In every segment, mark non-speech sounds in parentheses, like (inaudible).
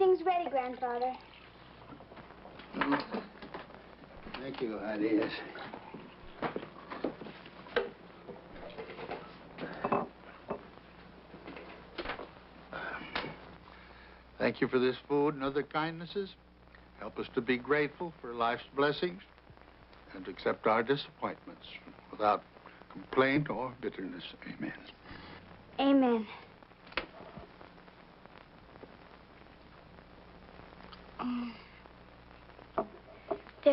Everything's ready, Grandfather. Thank you, Ideas. Thank you for this food and other kindnesses. Help us to be grateful for life's blessings and to accept our disappointments without complaint or bitterness. Amen. Amen. Mm.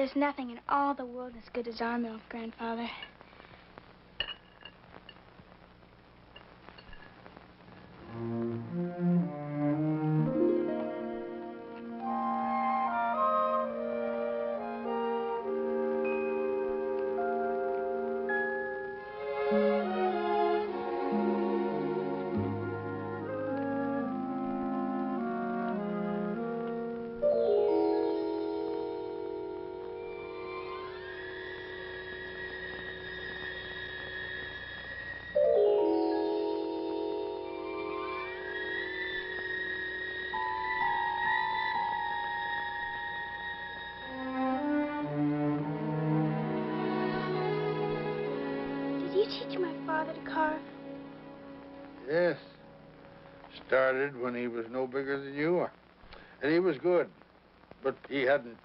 There's nothing in all the world as good as our milk, Grandfather.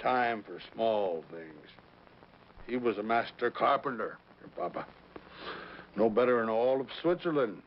Time for small things. He was a master carpenter, your papa. No better in all of Switzerland.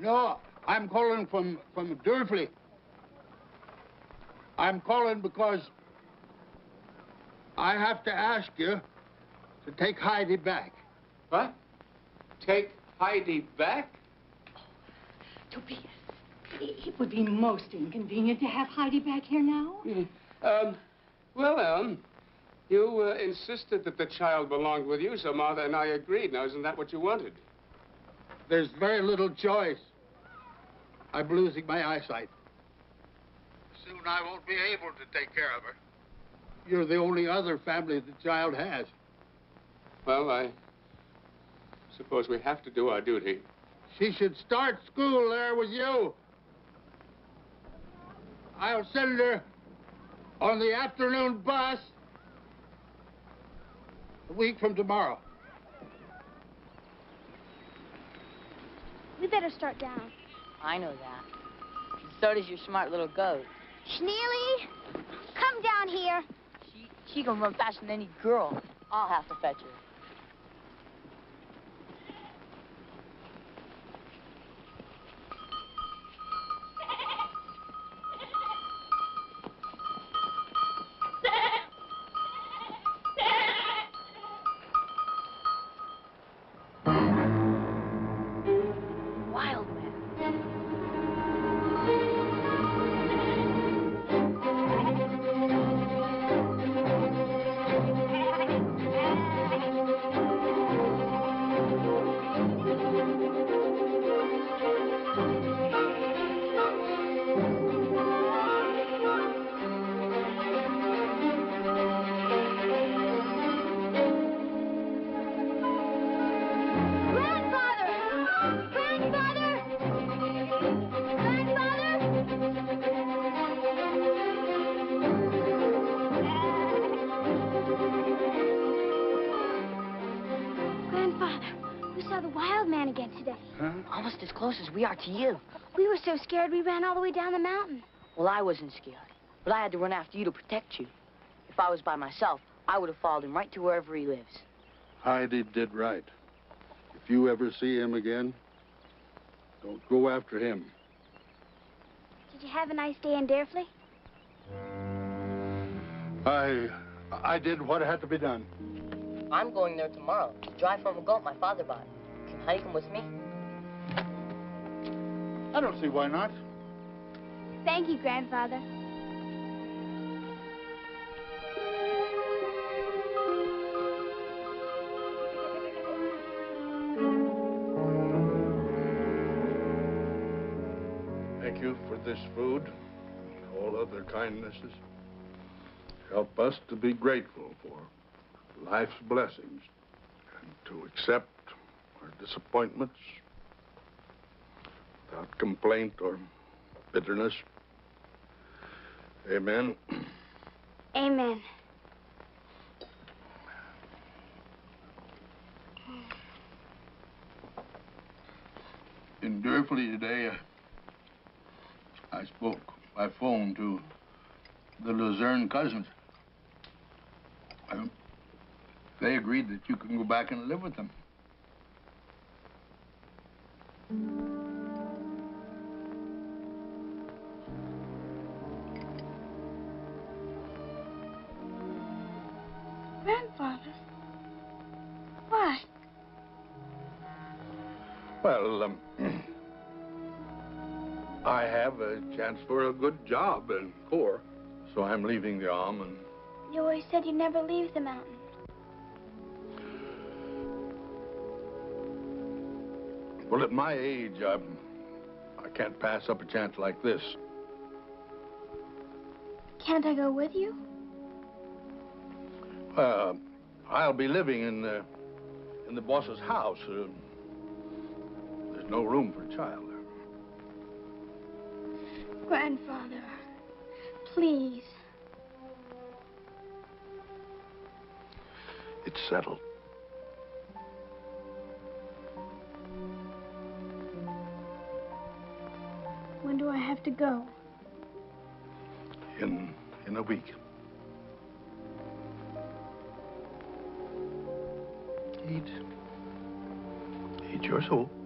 No, I'm calling from, from Durfley. I'm calling because I have to ask you to take Heidi back. What? Take Heidi back? Oh, Tobias, it would be most inconvenient to have Heidi back here now. Um, Willem, you uh, insisted that the child belonged with you, so Martha and I agreed. Now, isn't that what you wanted? There's very little choice. I'm losing my eyesight. Soon I won't be able to take care of her. You're the only other family the child has. Well, I suppose we have to do our duty. She should start school there with you. I'll send her on the afternoon bus a week from tomorrow. We better start down. I know that. So does your smart little goat. Schneely, come down here. She, she can run faster than any girl. I'll have to fetch her. Close as we are to you. We were so scared we ran all the way down the mountain. Well, I wasn't scared, but I had to run after you to protect you. If I was by myself, I would have followed him right to wherever he lives. Heidi did right. If you ever see him again, don't go after him. Did you have a nice day in Derfley? I I did what had to be done. I'm going there tomorrow to drive from a goat my father bought. Can Heidi come with me? I don't see why not. Thank you, Grandfather. Thank you for this food and all other kindnesses. Help us to be grateful for life's blessings and to accept our disappointments without complaint or bitterness. Amen. Amen. In Durfley today, I spoke by phone to the Luzerne cousins. Um, they agreed that you can go back and live with them. Grandfather? Why? Well, um, (clears throat) I have a chance for a good job in Chur, so I'm leaving the arm and You always said you'd never leave the mountain. well, at my age, I'm, I can't pass up a chance like this. Can't I go with you? Uh, I'll be living in the in the boss's house. Uh, there's no room for a child there. Grandfather, please. It's settled. When do I have to go? In in a week. Eat. Your soul.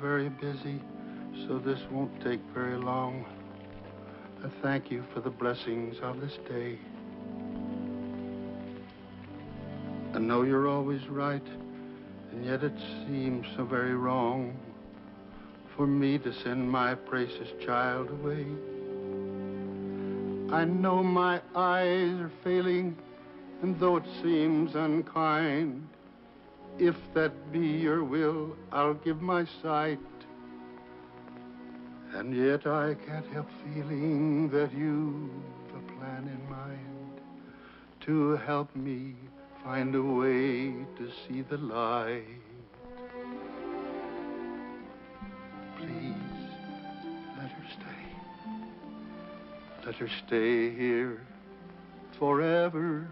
Very busy, so this won't take very long. I thank you for the blessings of this day. I know you're always right, and yet it seems so very wrong for me to send my precious child away. I know my eyes are failing, and though it seems unkind, if that be your will, I'll give my sight. And yet I can't help feeling that you've a plan in mind to help me find a way to see the light. Please, let her stay. Let her stay here forever.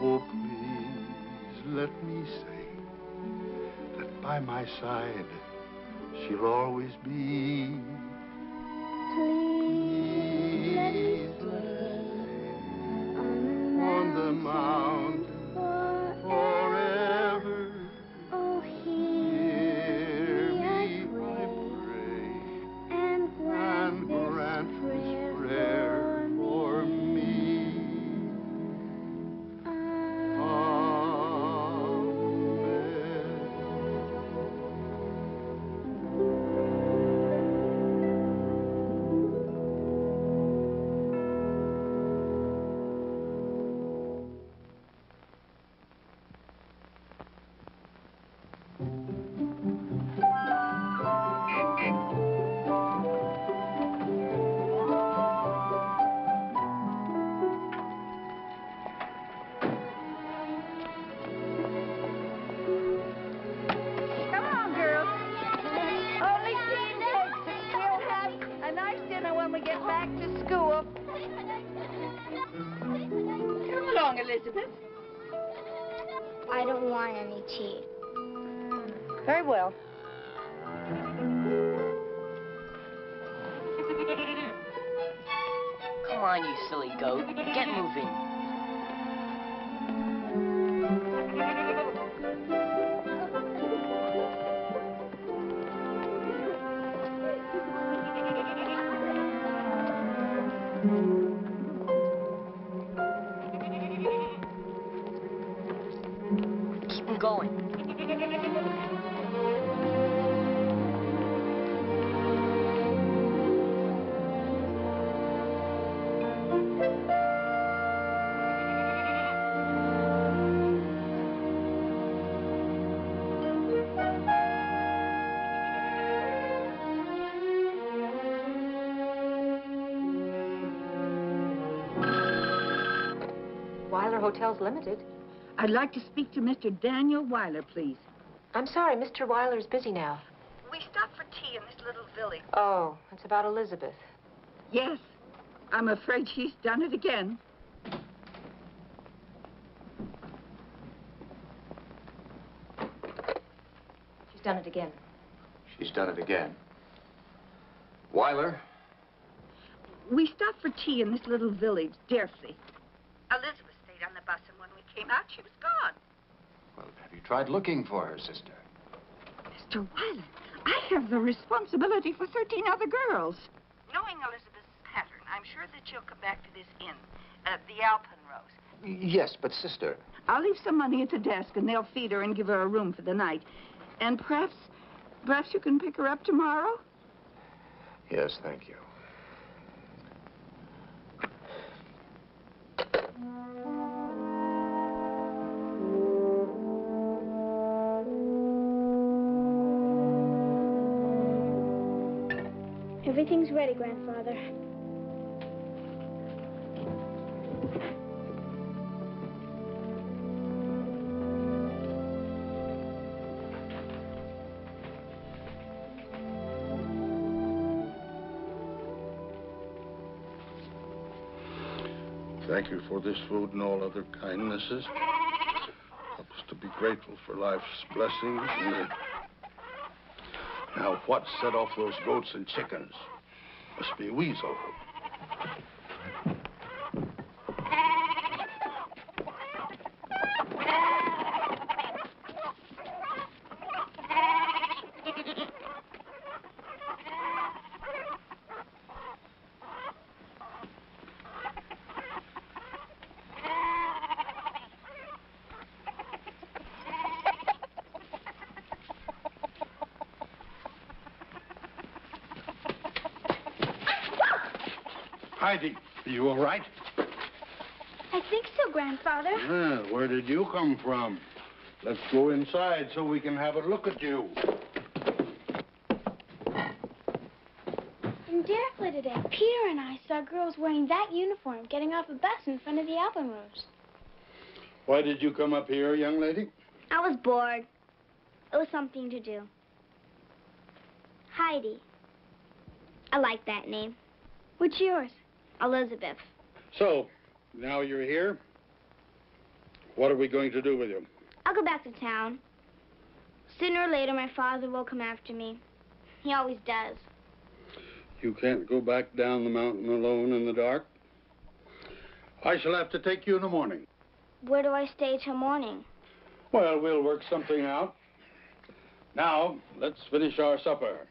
Oh, please, let me that by my side she'll always be. Weiler Hotels Limited. I'd like to speak to Mr. Daniel Weiler, please. I'm sorry, Mr. Weiler's busy now. We stopped for tea in this little village. Oh, it's about Elizabeth. Yes. I'm afraid she's done it again. She's done it again. She's done it again. Weiler, We stopped for tea in this little village, Dersley. Elizabeth stayed on the bus, and when we came out, she was gone. well, have you tried looking for her, sister? Mr. Weiler, I have the responsibility for 13 other girls. Knowing Elizabeth's pattern, I'm sure that she'll come back to this inn, uh, the Alpenrose. Yes, but sister. I'll leave some money at the desk, and they'll feed her and give her a room for the night. And perhaps, perhaps you can pick her up tomorrow? Yes, thank you. Everything's ready, Grandfather. Thank you for this food and all other kindnesses. Help us to be grateful for life's blessings. Now, what set off those goats and chickens? Must be a Weasel. So, Grandfather. Well, ah, where did you come from? Let's go inside so we can have a look at you. In Derfly today, Peter and I saw girls wearing that uniform getting off a bus in front of the Alpenrose. Why did you come up here, young lady? I was bored. It was something to do. Heidi. I like that name. What's yours? Elizabeth. So, now you're here. What are we going to do with you? I'll go back to town. Sooner or later, my father will come after me. He always does. You can't go back down the mountain alone in the dark. I shall have to take you in the morning. Where do I stay till morning? Well, we'll work something out. Now, let's finish our supper.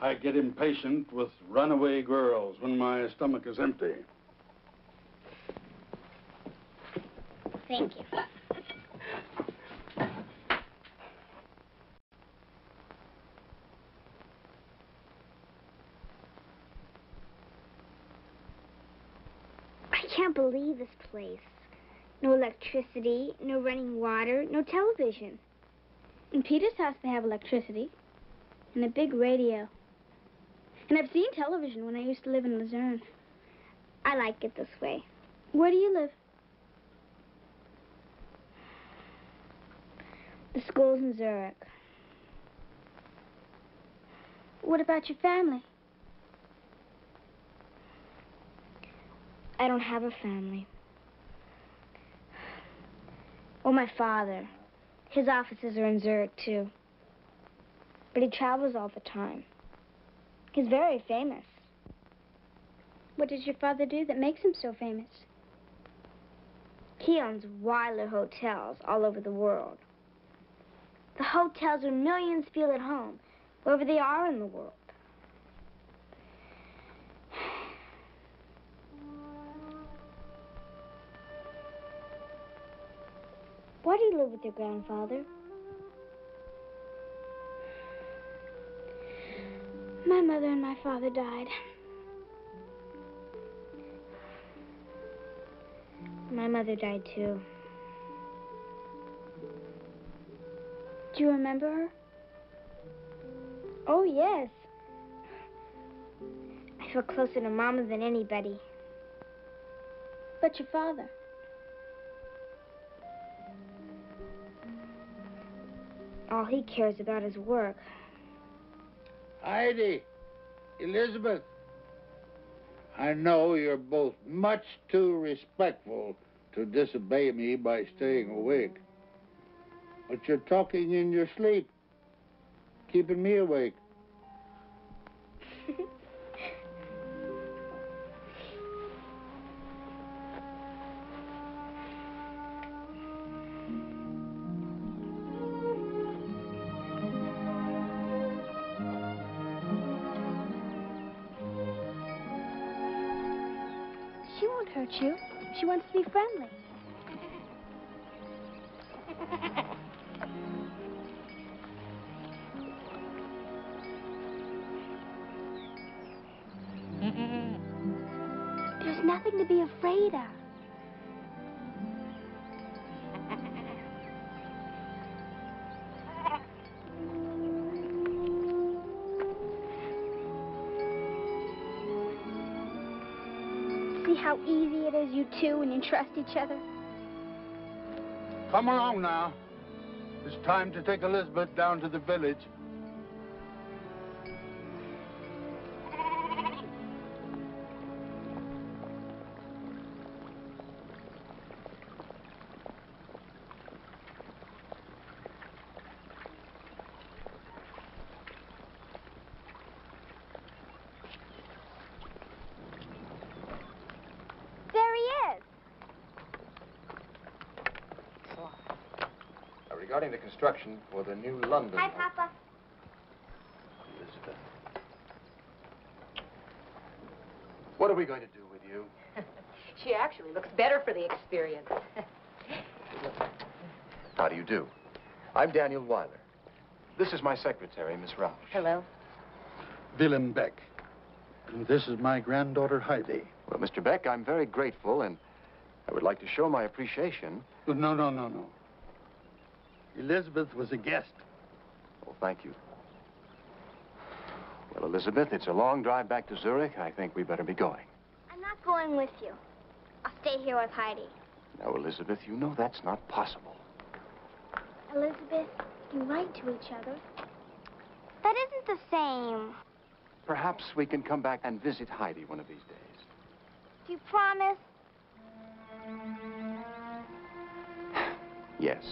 I get impatient with runaway girls when my stomach is empty. Thank you. I can't believe this place. No electricity, no running water, no television. In Peter's house, they have electricity and a big radio. And I've seen television when I used to live in Luzerne. I like it this way. Where do you live? The school's in Zurich. What about your family? I don't have a family. Well, my father. His offices are in Zurich, too. But he travels all the time. He's very famous. What does your father do that makes him so famous? He owns Weiler hotels all over the world. The hotels where millions feel at home, wherever they are in the world. Why do you live with your grandfather? My mother and my father died. My mother died too. Do you remember her? Oh, yes. I feel closer to Mama than anybody. But your father? All he cares about is work. Heidi, Elizabeth. I know you're both much too respectful to disobey me by staying awake. But you're talking in your sleep, keeping me awake. She won't hurt you. She wants to be friendly. Two, when you trust each other? Come along now. It's time to take Elizabeth down to the village. Construction for the new London... Hi, Papa. Elizabeth. What are we going to do with you? (laughs) She actually looks better for the experience. (laughs) How do you do? I'm Daniel Weiler. This is my secretary, Miss Rausch. Hello. Willem Beck. And this is my granddaughter, Heidi. Well, Mr. Beck, I'm very grateful, and I would like to show my appreciation. No, no, no, no. Elizabeth was a guest. Oh, thank you. Well, Elizabeth, it's a long drive back to Zurich. I think we better be going. I'm not going with you. I'll stay here with Heidi. Now, Elizabeth, you know that's not possible. Elizabeth, you write to each other. That isn't the same. Perhaps we can come back and visit Heidi one of these days. Do you promise? Yes.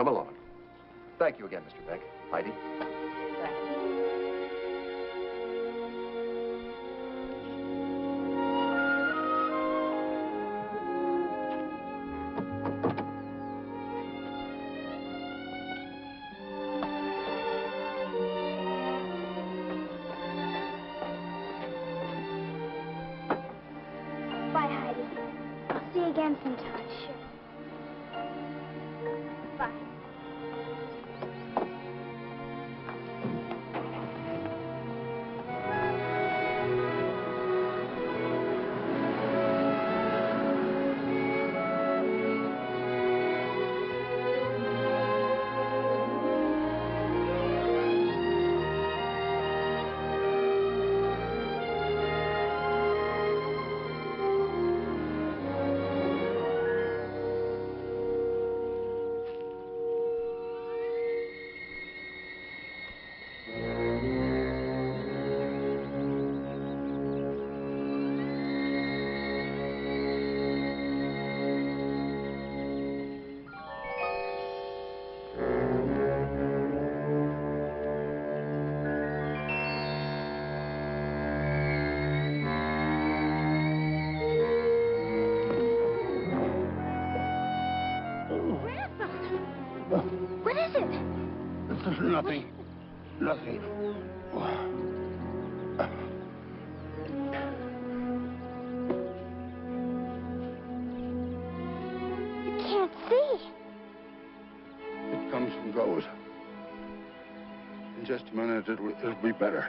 Come along. Thank you again, Mr. Beck. Heidi? It'll, be better.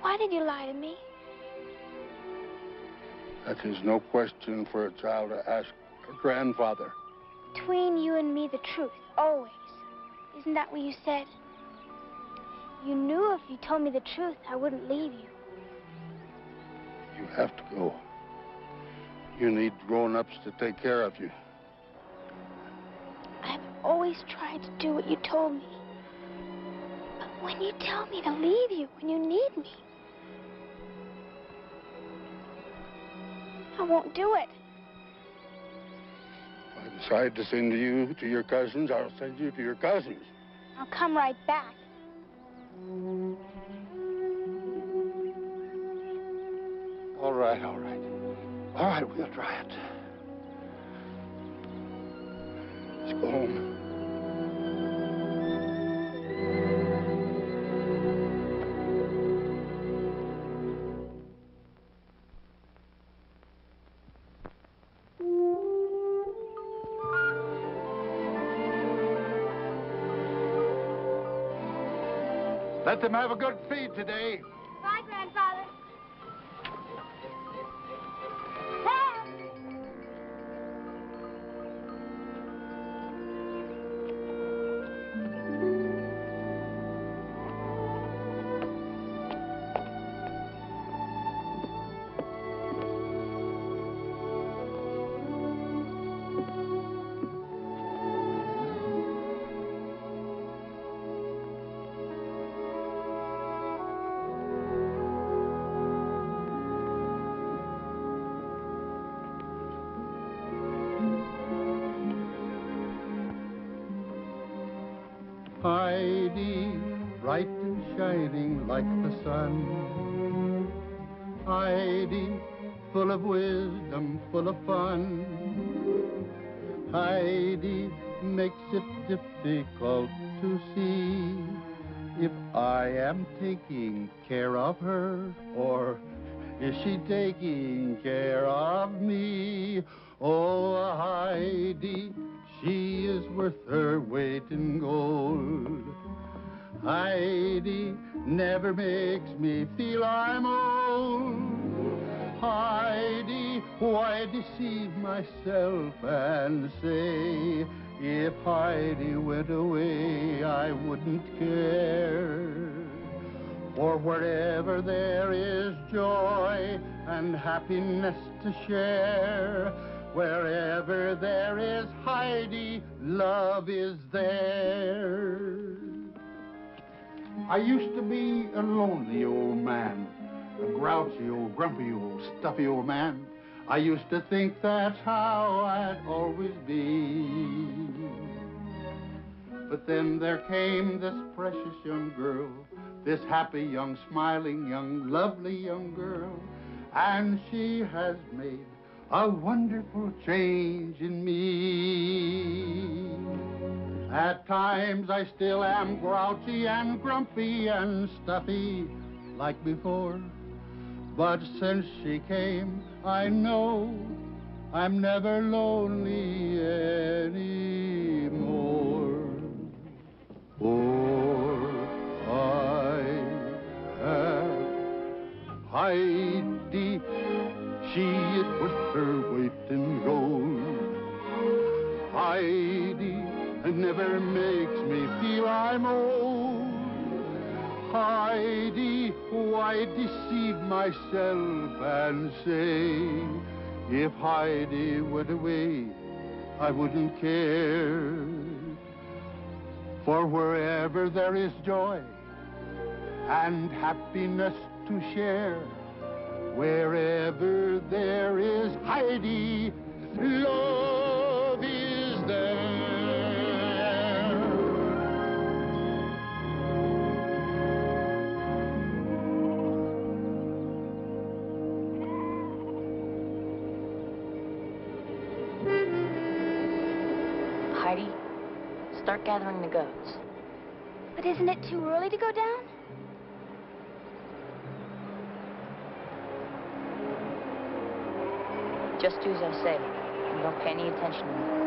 Why did you lie to me? That is no question for a child to ask her grandfather. Between you and me, the truth, always. Isn't that what you said? You knew if you told me the truth, I wouldn't leave you. You have to go. You need grown-ups to take care of you. I've always tried to do what you told me. When you tell me to leave you, when you need me, I won't do it. If I decide to send you to your cousins, I'll send you to your cousins. I'll come right back. All right, all right. All right, we'll try it. Let's go home. Let them have a good feed today. Bye, Grandfather. Sun. Heidi, full of wisdom, full of fun. Heidi makes it difficult to see if I am taking care of her or is she taking care of me? Oh, Heidi, she is worth her weight in gold. Heidi never makes me feel I'm old. Heidi, why deceive myself and say if Heidi went away I wouldn't care? For wherever there is joy and happiness to share, wherever there is Heidi, love is there. I used to be a lonely old man, a grouchy old, grumpy old, stuffy old man. I used to think that's how I'd always be. But then there came this precious young girl, this happy young, smiling young, lovely young girl, and she has made a wonderful change in me. At times I still am grouchy and grumpy and stuffy like before. But since she came, I know I'm never lonely anymore. For I have Heidi, she is worth her weight in gold. Heidi never makes me feel I'm old. Heidi, why deceive myself and say, if Heidi went away, I wouldn't care. For wherever there is joy and happiness to share, wherever there is Heidi, love is there. Start gathering the goats. But isn't it too early to go down? Just do as I say, and don't pay any attention to me.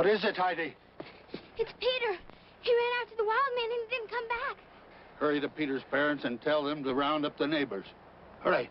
What is it, Heidi? It's Peter. He ran after the wild man and he didn't come back. Hurry to Peter's parents and tell them to round up the neighbors. Hurry.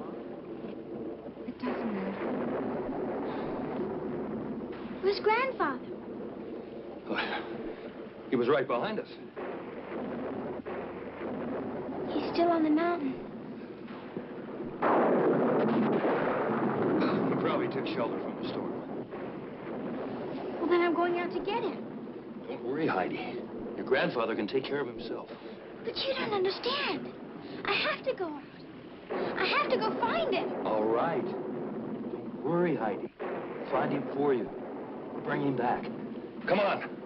right behind us. He's still on the mountain. He probably took shelter from the storm. Well, then I'm going out to get him. Don't worry, Heidi. Your grandfather can take care of himself. But you don't understand. I have to go out. I have to go find him. All right. Don't worry, Heidi. Find him for you. Bring him back. Come on.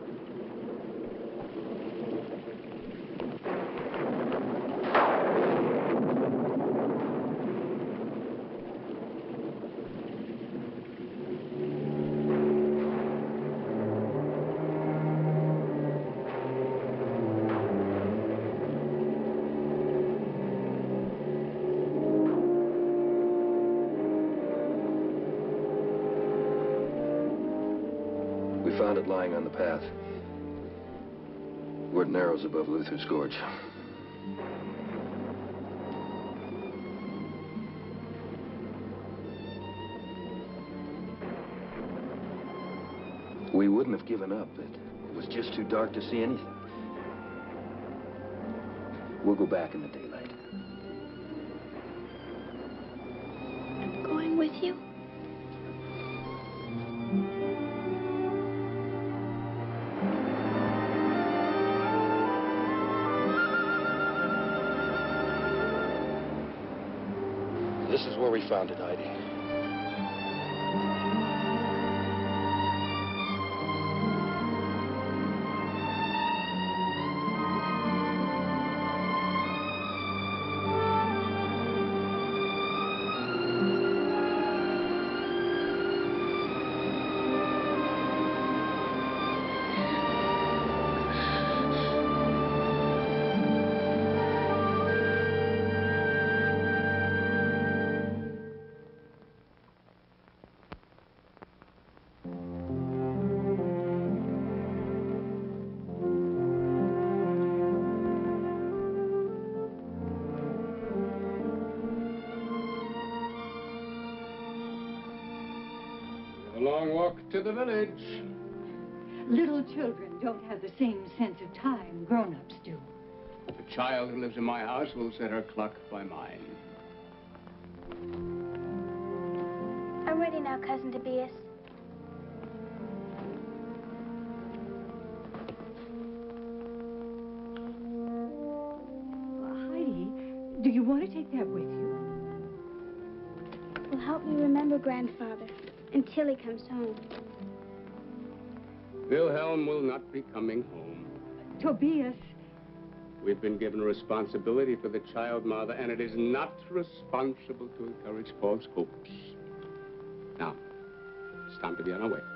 Lying on the path. It narrows above Luther's Gorge. We wouldn't have given up. It was just too dark to see anything. We'll go back in the daylight. Found it, Heidi. The village. Little children don't have the same sense of time grown-ups do. The child who lives in my house will set her clock by mine. I'm ready now, Cousin Tobias. Until he comes home. Wilhelm will not be coming home. Tobias, We've been given responsibility for the child, Mother, and it is not responsible to encourage false hopes. Now, it's time to be on our way.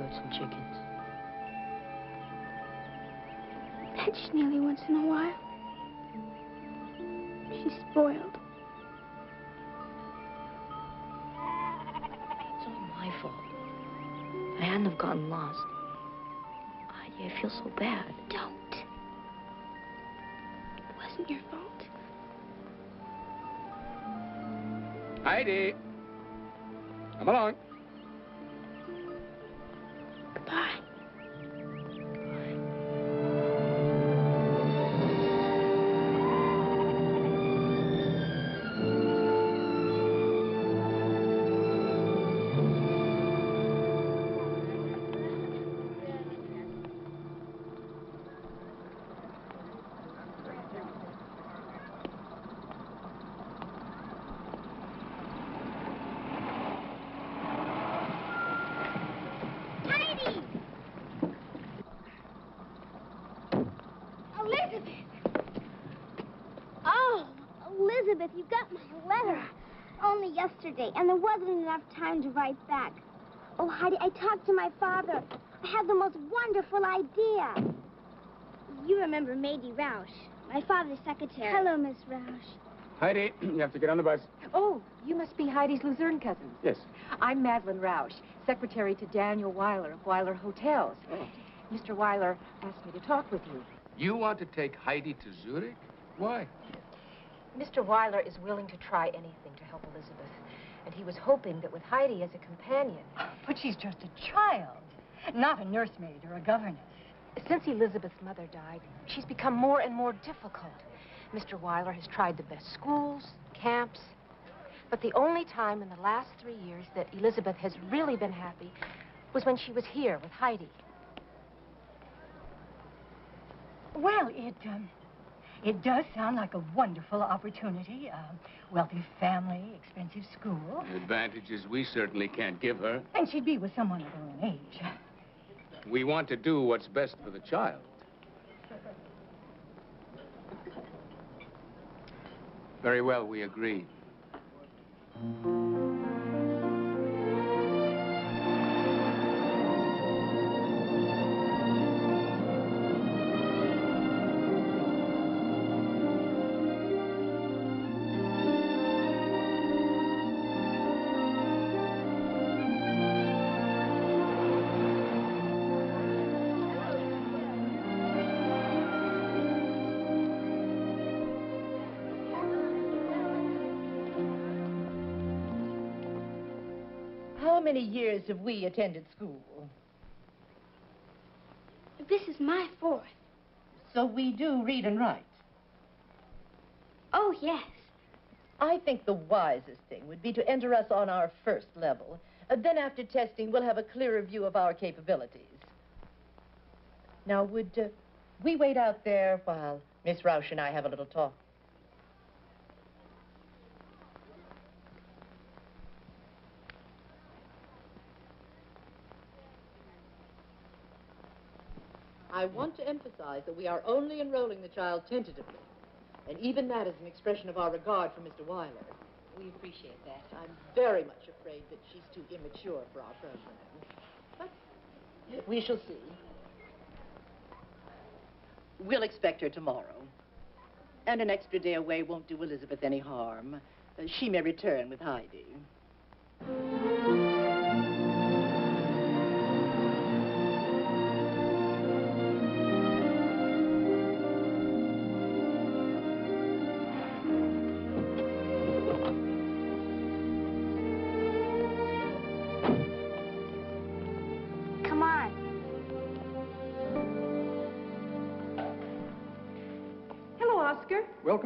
Goats and chickens. That's Neely once in a while. She's spoiled. It's all my fault. I hadn't have gotten lost. Heidi, I uh, feel so bad. Don't. It wasn't your fault. Heidi! Come along. Elizabeth, you got my letter. Only yesterday, and there wasn't enough time to write back. Oh, Heidi, I talked to my father. I had the most wonderful idea. You remember Mady Roush, my father's secretary. Hello, Miss Roush. Heidi, you have to get on the bus. Oh, you must be Heidi's Luzerne cousins. Yes. I'm Madeline Roush, secretary to Daniel Weiler of Weiler Hotels. Oh. Mr. Weiler asked me to talk with you. You want to take Heidi to Zurich? Why? Mr. Weiler is willing to try anything to help Elizabeth. And he was hoping that with Heidi as a companion. But she's just a child, not a nursemaid or a governess. Since Elizabeth's mother died, she's become more and more difficult. Mr. Weiler has tried the best schools, camps. But the only time in the last three years that Elizabeth has really been happy was when she was here with Heidi. Well, it, um, it does sound like a wonderful opportunity. Um, wealthy family, expensive school. Advantages we certainly can't give her. And she'd be with someone of her own age. We want to do what's best for the child. Very well, we agree. Many years have we attended school? This is my fourth. So we do read and write. Oh, yes. I think the wisest thing would be to enter us on our first level. Uh, then after testing, we'll have a clearer view of our capabilities. Now, would uh, we wait out there while Miss Roush and I have a little talk? I want to emphasize that we are only enrolling the child tentatively. And even that is an expression of our regard for Mr. Weiler. We appreciate that. I'm very much afraid that she's too immature for our program. But we shall see. We'll expect her tomorrow. And an extra day away won't do Elizabeth any harm. Uh, she may return with Heidi.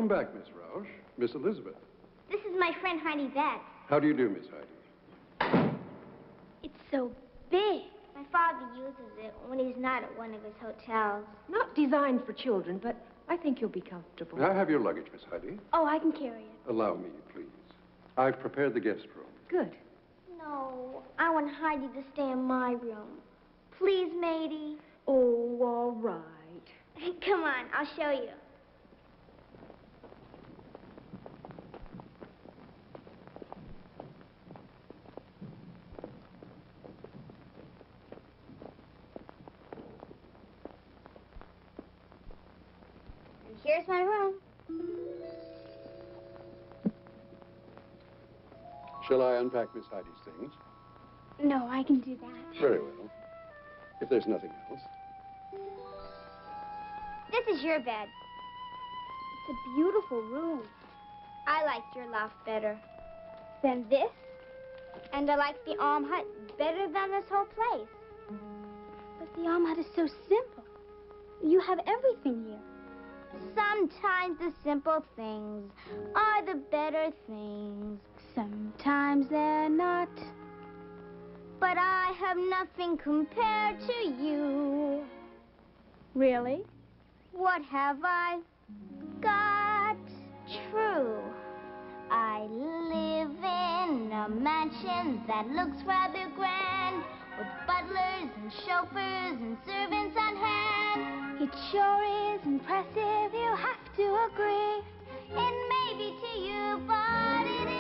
Welcome back, Miss Roush. Miss Elizabeth. This is my friend Heidi Betts. How do you do, Miss Heidi? It's so big. My father uses it when he's not at one of his hotels. Not designed for children, but I think you'll be comfortable. May I have your luggage, Miss Heidi? Oh, I can carry it. Allow me, please. I've prepared the guest room. Good. No, I want Heidi to stay in my room. Please, Mady. Oh, all right. (laughs) Come on, I'll show you. Shall I unpack Miss Heidi's things? No, I can do that. Very well. If there's nothing else. This is your bed. It's a beautiful room. I liked your loft better than this, and I like the Alm Hut better than this whole place. But the Alm Hut is so simple. You have everything here. Sometimes the simple things are the better things. Sometimes they're not. But I have nothing compared to you. Really? What have I got? True. I live in a mansion that looks rather grand, with butlers and chauffeurs and servants on hand. It sure is impressive feel grief. It may be to you, but it to me.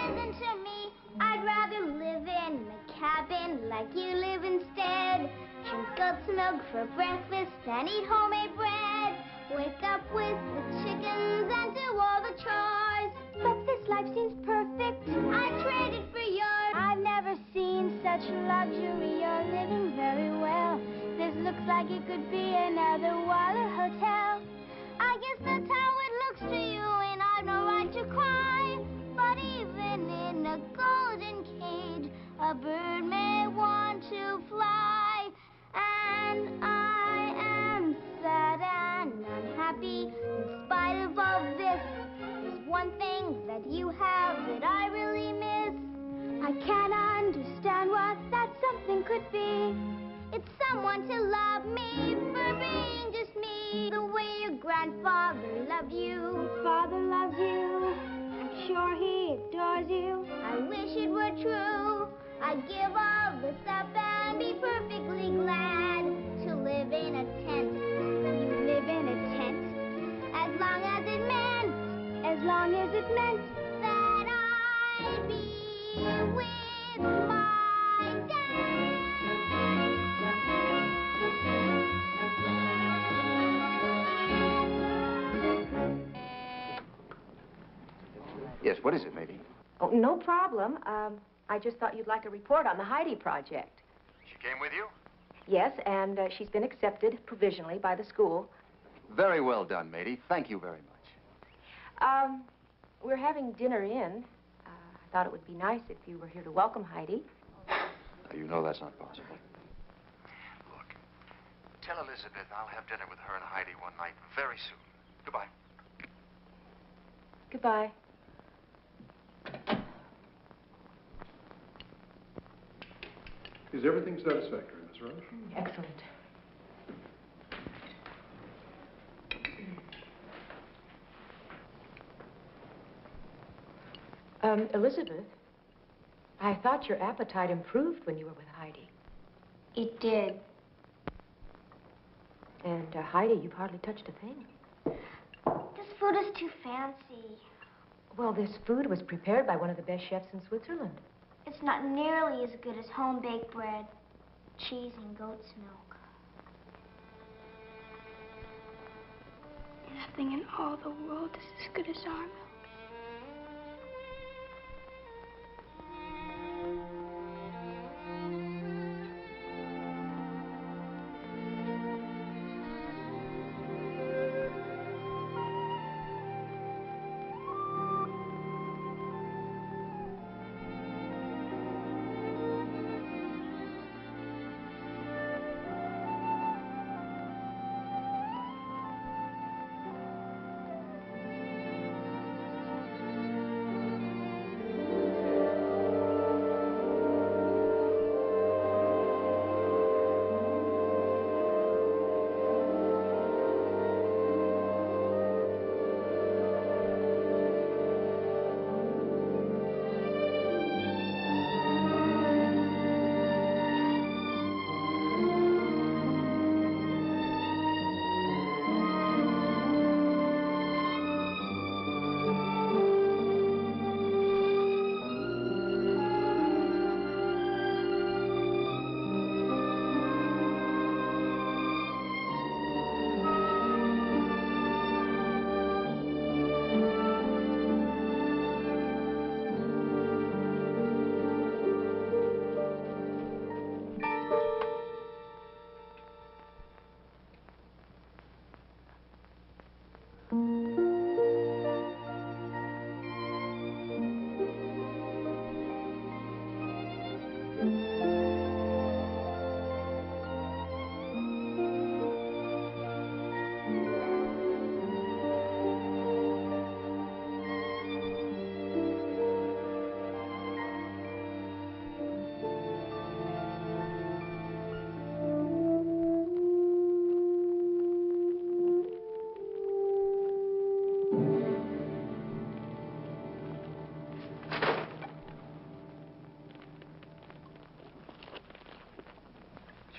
Rather live in a cabin like you live instead. Drink goat's milk for breakfast and eat homemade bread. Wake up with the chickens and do all the chores. But this life seems perfect. I trade it for yours. I've never seen such luxury. You're living very well. This looks like it could be another Weiler hotel. I guess that's how it looks to you, and I've no right to cry. Even in a golden cage, a bird may want to fly. And I am sad and unhappy in spite of all this. There's one thing that you have that I really miss. I can't understand what that something could be. It's someone to love me for being just me. The way your grandfather loved you. Father loves you. Sure he adores you. I wish it were true. I'd give all this up and be perfectly glad to live in a tent. You live in a tent. As long as it meant, as long as it meant that I'd be with Yes, what is it, lady? Oh, no problem. Um, I just thought you'd like a report on the Heidi project. She came with you? Yes, and uh, she's been accepted provisionally by the school. Very well done, Mady. Thank you very much. Um, we're having dinner in. Uh, I thought it would be nice if you were here to welcome Heidi. You know that's not possible. Look, tell Elizabeth I'll have dinner with her and Heidi one night very soon. Goodbye. Goodbye. Is everything satisfactory, Miss Roush? Excellent. Um, Elizabeth, I thought your appetite improved when you were with Heidi. It did. And uh, Heidi, you've hardly touched a thing. This food is too fancy. Well, this food was prepared by one of the best chefs in Switzerland. It's not nearly as good as home baked bread, cheese, and goat's milk. Nothing in all the world is as good as our milk.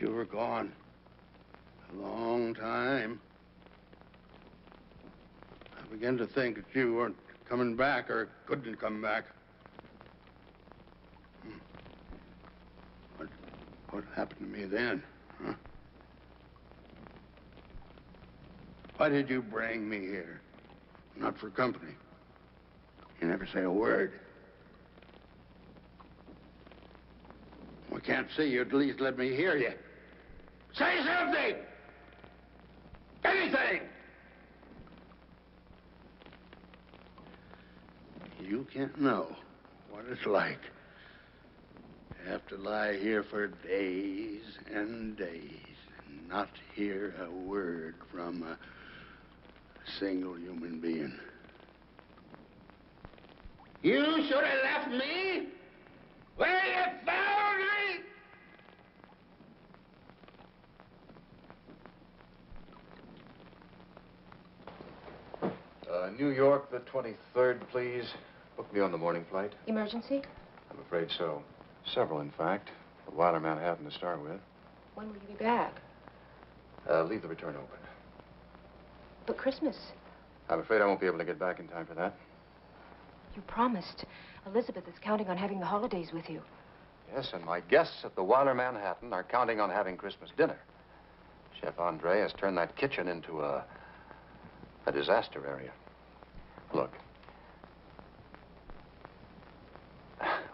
You were gone a long time. I began to think that you weren't coming back or couldn't come back. Hmm. What, what happened to me then? Huh? Why did you bring me here? Not for company. You never say a word. We can't see you. At least let me hear you. Say something! Anything! You can't know what it's like to have to lie here for days and days and not hear a word from a single human being. You should have left me where you found me! Uh, New York, the 23rd, please. Book me on the morning flight. Emergency? I'm afraid so. Several, in fact. The Weiler Manhattan to start with. When will you be back? Uh, leave the return open. But Christmas. I'm afraid I won't be able to get back in time for that. You promised. Elizabeth is counting on having the holidays with you. Yes, and my guests at the Weiler Manhattan are counting on having Christmas dinner. Chef Andre has turned that kitchen into a, a disaster area. Look,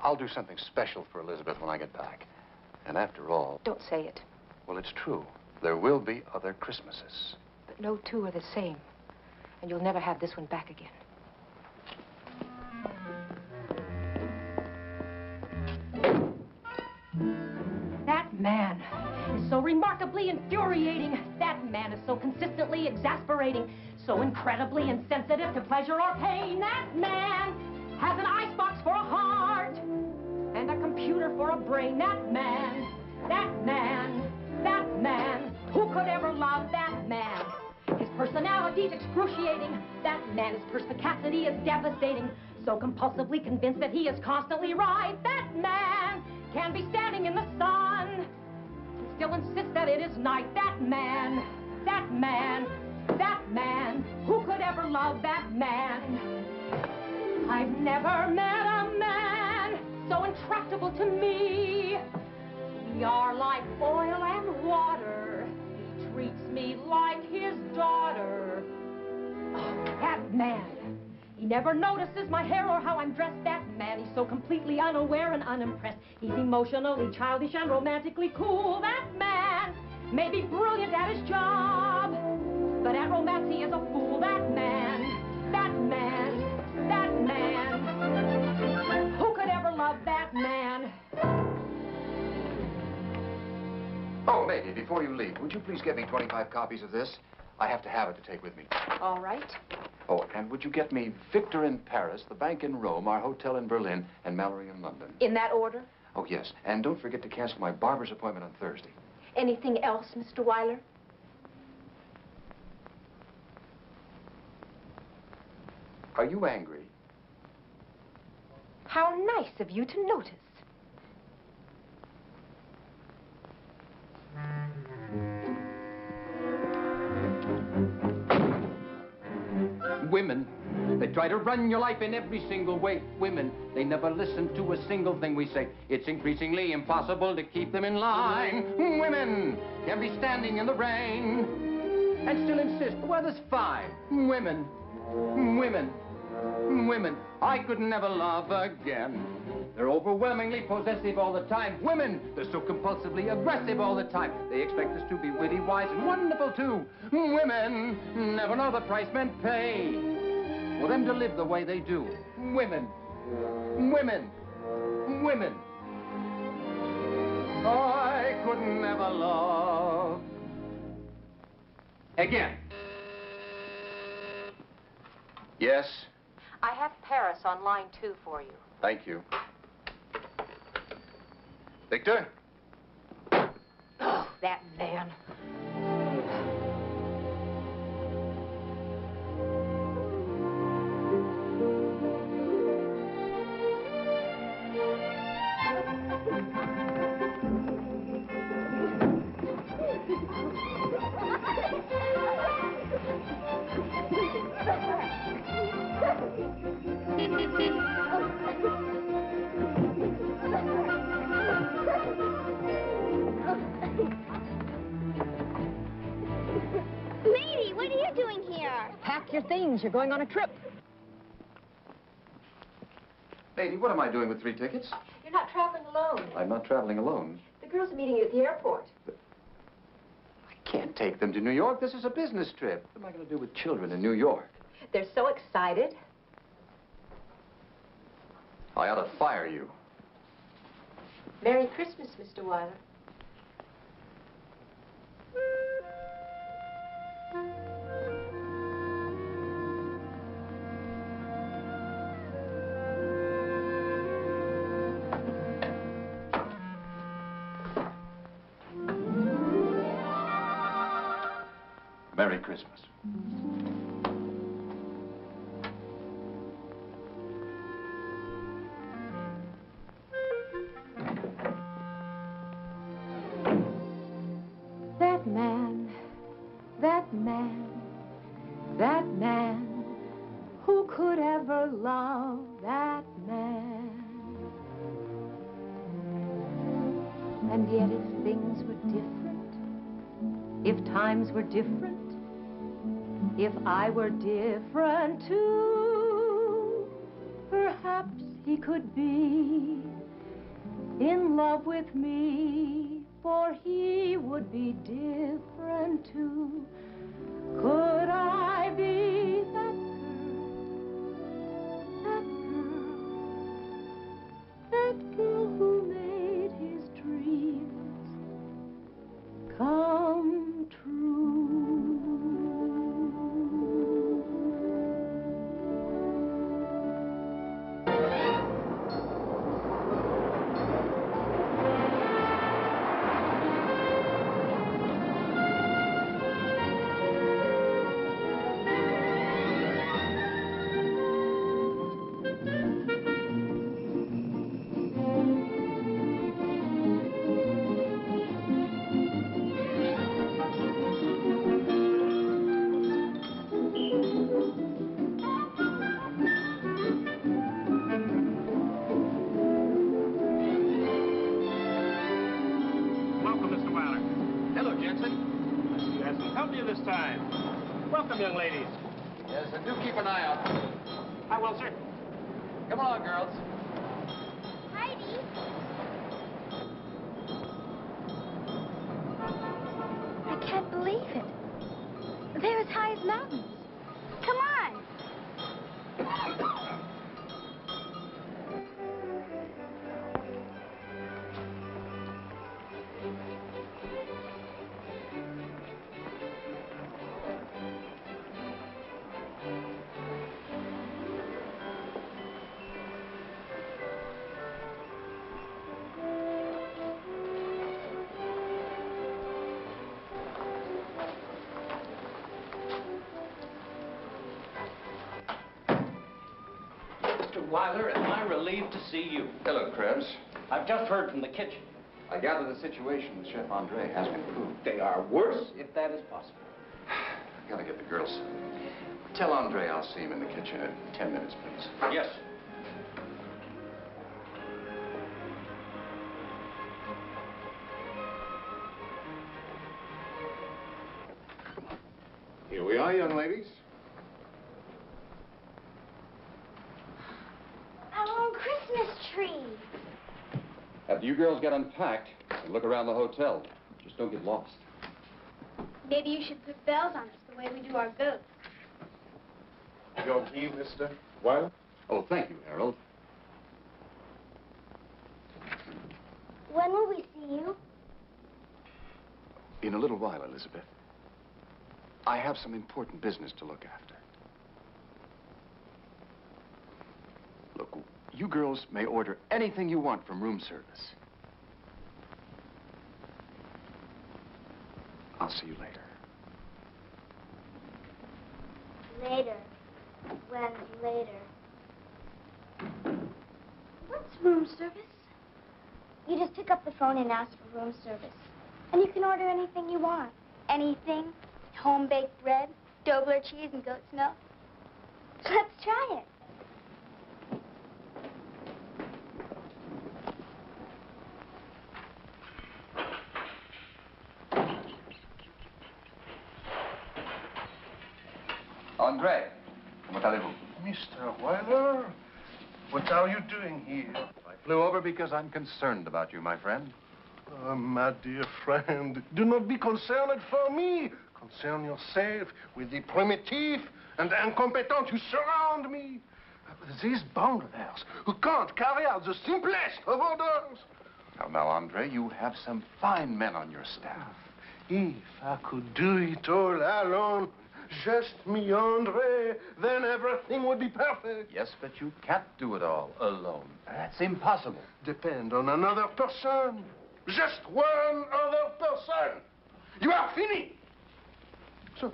I'll do something special for Elizabeth when I get back. And after all, Don't say it. well, it's true. There will be other Christmases. But no two are the same. And you'll never have this one back again. That man is so remarkably infuriating. That man is so consistently exasperating, so incredibly insensitive to pleasure or pain. That man has an icebox for a heart and a computer for a brain. That man, that man, that man. Who could ever love that man? His personality's excruciating. That man's perspicacity is devastating. So compulsively convinced that he is constantly right. That man can be standing in the sun still insist that it is night. That man, that man, that man. Who could ever love that man? I've never met a man so intractable to me. We are like oil and water. He treats me like his daughter. Oh, that man. He never notices my hair or how I'm dressed. That man, he's so completely unaware and unimpressed. He's emotionally childish and romantically cool. That man may be brilliant at his job, but at romance he is a fool. That man, that man, that man. Who could ever love that man? Oh, lady, before you leave, would you please get me 25 copies of this? I have to have it to take with me. All right. Oh, and would you get me Victor in Paris, the bank in Rome, our hotel in Berlin, and Mallory in London? In that order? Oh, yes. And don't forget to cancel my barber's appointment on Thursday. Anything else, Mr. Weiler? Are you angry? How nice of you to notice. Women, they try to run your life in every single way. Women, they never listen to a single thing we say. It's increasingly impossible to keep them in line. Women can be standing in the rain and still insist the weather's fine. Women, women, women, I could never love again. They're overwhelmingly possessive all the time. Women, they're so compulsively aggressive all the time. They expect us to be witty, wise, and wonderful too. Women never know the price men pay for them to live the way they do. Women, women, women. I could never love again. Yes, I have Paris on line two for you. thank you. Victor? Oh, that man. Lady, what are you doing here? Pack your things. You're going on a trip. Lady, what am I doing with three tickets? You're not traveling alone. I'm not traveling alone. The girls are meeting you at the airport. I can't take them to New York. This is a business trip. What am I going to do with children in New York? They're so excited. I ought to fire you. Merry Christmas, Mr. Weiler. And yet if things were different, if times were different, if I were different too, perhaps he could be in love with me, for he would be different too. Could I Krebs. I've just heard from the kitchen. I gather the situation with Chef Andre has improved. They are worse, if that is possible. I (sighs) gotta get the girls. Tell Andre I'll see him in the kitchen in ten minutes, please. Yes. Get unpacked and look around the hotel, just don't get lost. Maybe you should put bells on us the way we do our goats. Your key, Mr. Weiler? Oh, thank you, Harold. When will we see you? In a little while, Elizabeth. I have some important business to look after. Look, you girls may order anything you want from room service. I'll see you later. Later. When later? What's room service? You just pick up the phone and ask for room service. And you can order anything you want. Anything. Home-baked bread, Dobler cheese, and goat's milk. Let's try it. Andre, comment allez-vous? Mr. Weiler, what are you doing here? I flew over because I'm concerned about you, my friend. Oh, my dear friend, do not be concerned for me. Concern yourself with the primitive and incompetent who surround me. These bunglers who can't carry out the simplest of orders. Now, now, Andre, you have some fine men on your staff. If I could do it all alone, just me, Andre, then everything would be perfect. Yes, but you can't do it all alone. That's impossible. Depend on another person. Just one other person. You are finished. So,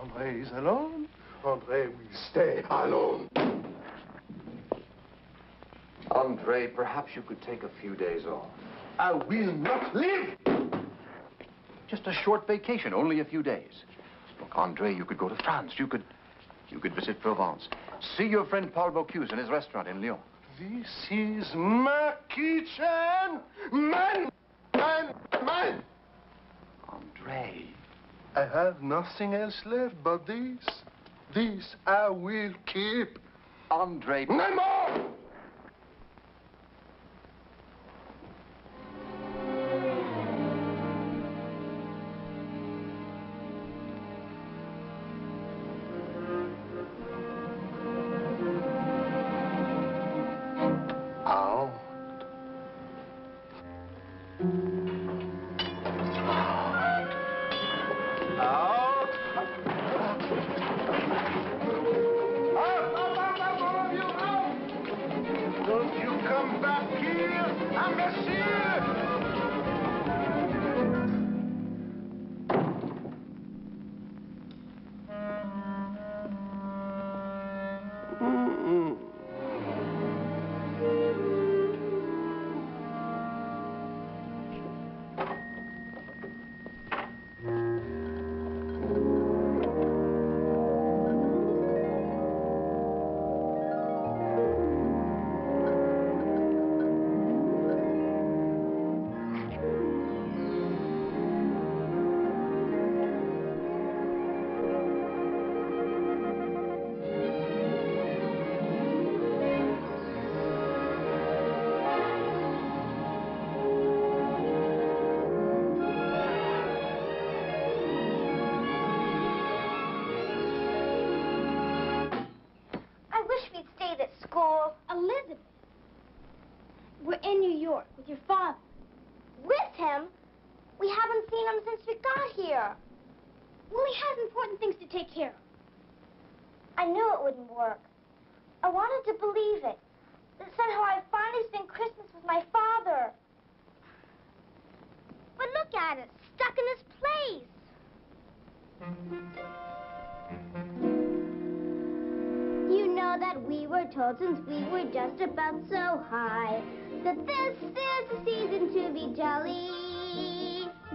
Andre is alone. Andre will stay alone. Andre, perhaps you could take a few days off. I will not live. Just a short vacation, only a few days. Look, Andre, you could go to France. You could, you could visit Provence. See your friend Paul Bocuse in his restaurant in Lyon. This is my kitchen. Mine, mine, mine. Andre. I have nothing else left but this. This I will keep. Andre. No more!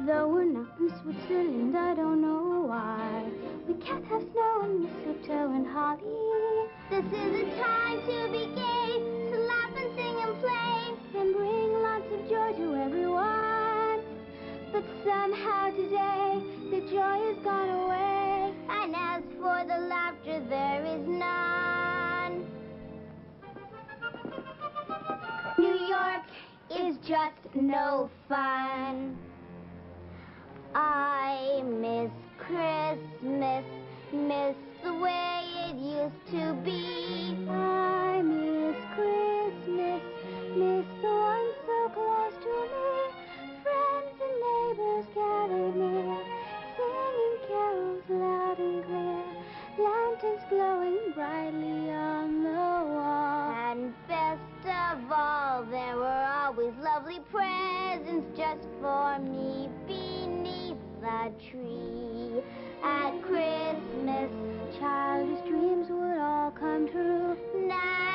Though we're not in Switzerland, I don't know why. We can't have snow and mistletoe and holly. This is a time to be gay, to laugh and sing and play, and bring lots of joy to everyone. But somehow today, the joy has gone away. And as for the laughter, there is none. New York is just no fun. I miss Christmas, miss the way it used to be. I miss Christmas, miss the one so close to me. Friends and neighbors gathered near, singing carols loud and clear. Lanterns glowing brightly on the wall. And best of all, there were always lovely presents just for me beneath the tree. At Christmas, childish dreams would all come true. Now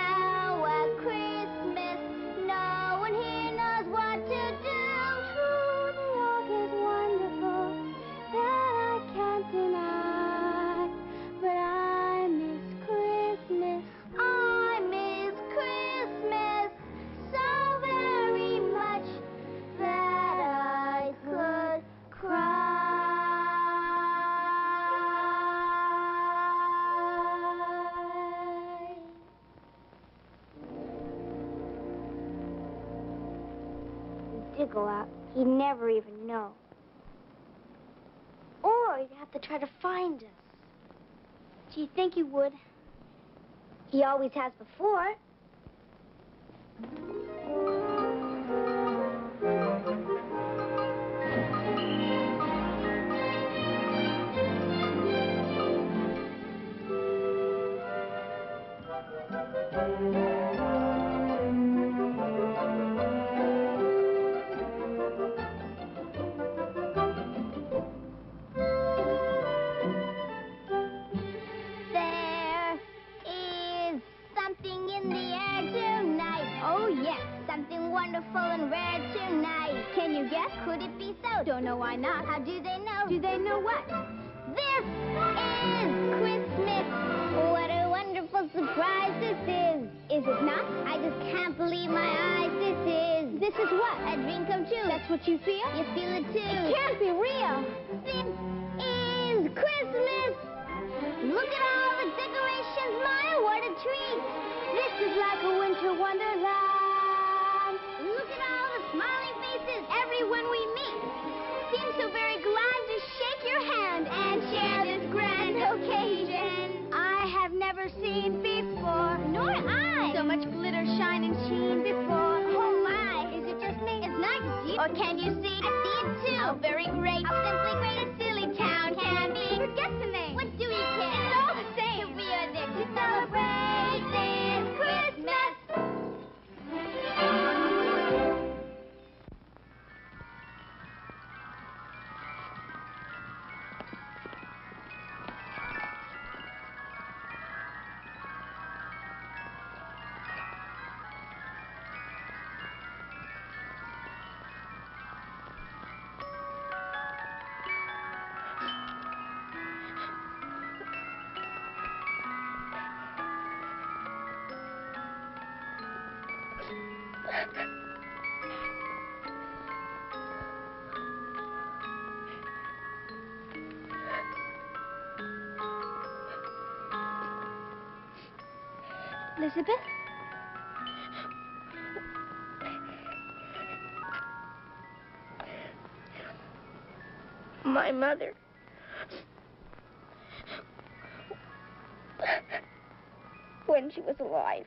go out, he'd never even know. Or he'd have to try to find us. Do you think he would? He always has before. Wonderful and rare tonight. Can you guess? Could it be so? Don't know why not. How do they know? Do they know what? This is Christmas. What a wonderful surprise this is. Is it not? I just can't believe my eyes. This is. This is what? A dream come true. That's what you feel? You feel it too. It can't be real. This is Christmas. Look at all the decorations, Maya. What a treat. This is like a winter wonderland. Smiling faces, everyone we meet. Seems so very glad to shake your hand and share this grand occasion. I have never seen before, nor I, so much glitter, shine, and sheen before. Oh my, is it just me? It's to see. Or can you see? I see it too. How very great. How simply great a silly town can be. Elizabeth? My mother. When she was alive.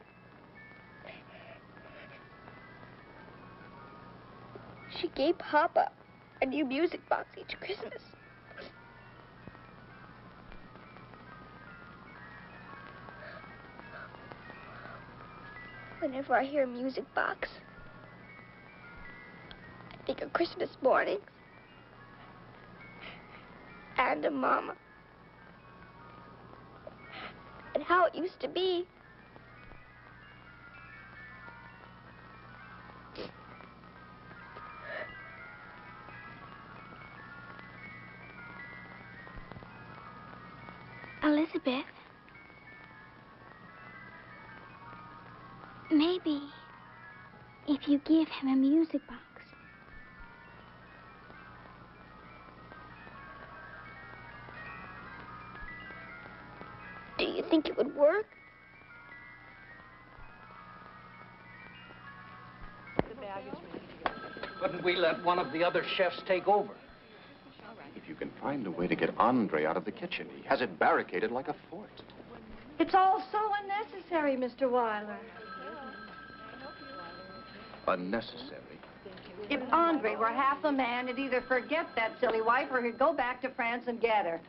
Gave Papa a new music box each Christmas. Whenever I hear a music box, I think of Christmas mornings and a Mama. And how it used to be. Work? Couldn't we let one of the other chefs take over? If you can find a way to get Andre out of the kitchen, he has it barricaded like a fort. It's all so unnecessary, Mr. Weiler. Unnecessary. If Andre were half a man, he'd either forget that silly wife or he'd go back to France and get her.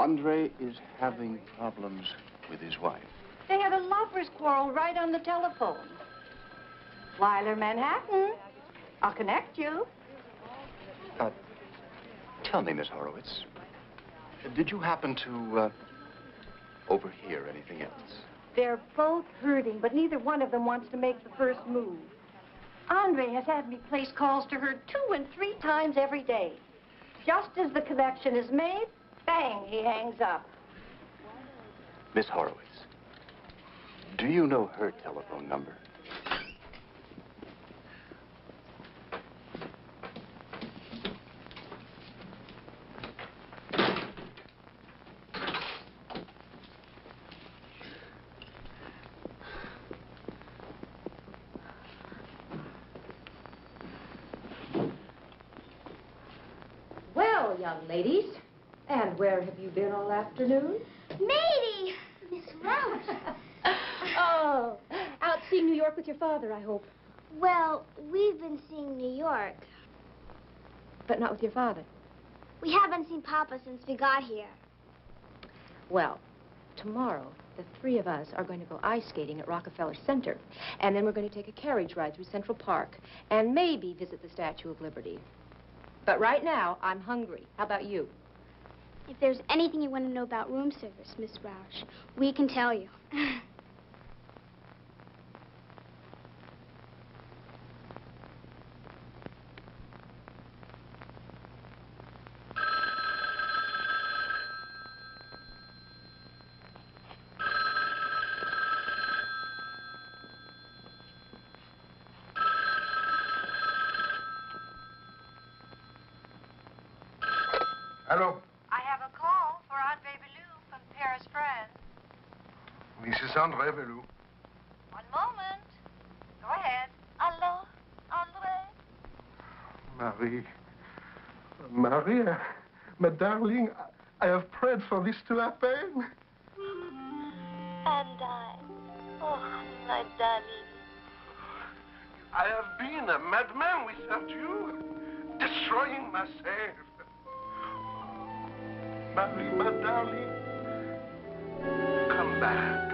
Andre is having problems with his wife. They had a lover's quarrel right on the telephone. Weiler, Manhattan. I'll connect you. Tell me, Miss Horowitz, did you happen to uh, overhear anything else? They're both hurting, but neither one of them wants to make the first move. Andre has had me place calls to her two and three times every day. Just as the connection is made, Bang, he hangs up. Miss Horowitz, do you know her telephone number? Well, young ladies, and where have you been all afternoon? Mady! Miss Roush. (laughs) oh, out seeing New York with your father, I hope. Well, we've been seeing New York. But not with your father. We haven't seen Papa since we got here. Well, tomorrow, the three of us are going to go ice skating at Rockefeller Center. And then we're going to take a carriage ride through Central Park and maybe visit the Statue of Liberty. But right now, I'm hungry. How about you? If there's anything you want to know about room service, Miss Roush, we can tell you. (laughs) Hello, I have a call for Andre Bellew from Paris, France. Mrs. André Velou. One moment. Go ahead. Hello, Andre. Marie. Marie, uh, my darling, I have prayed for this to happen. And I. Oh, my darling. I have been a madman without you, destroying myself. Marie, my darling, come back.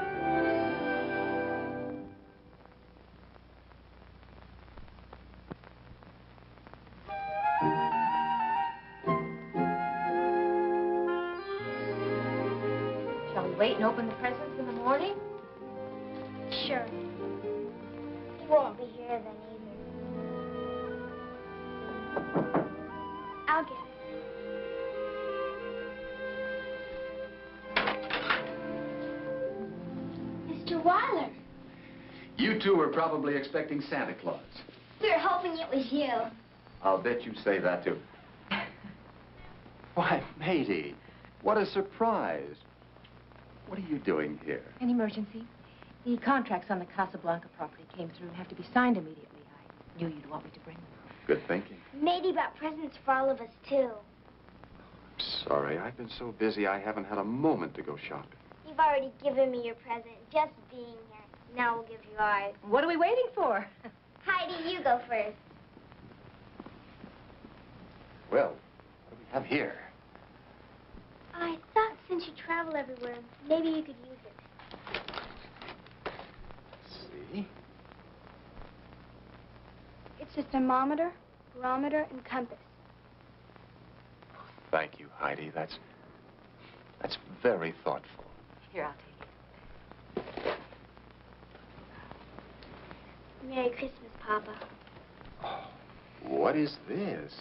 Probably expecting Santa Claus. we were hoping it was you. I'll bet you say that, too. Why, Mady, what a surprise. What are you doing here? An emergency. The contracts on the Casablanca property came through and have to be signed immediately. I knew you'd want me to bring them. Good thinking. Maybe bought presents for all of us, too. I'm Sorry, I've been so busy I haven't had a moment to go shopping. You've already given me your present, just being here. Now we'll give you ours. What are we waiting for? Heidi, you go first. Well, what do we have here? I thought since you travel everywhere, maybe you could use it. See? It's a thermometer, barometer, and compass. Thank you, Heidi. That's that's very thoughtful. Here, I'll take it. Merry Christmas, Papa. What is this?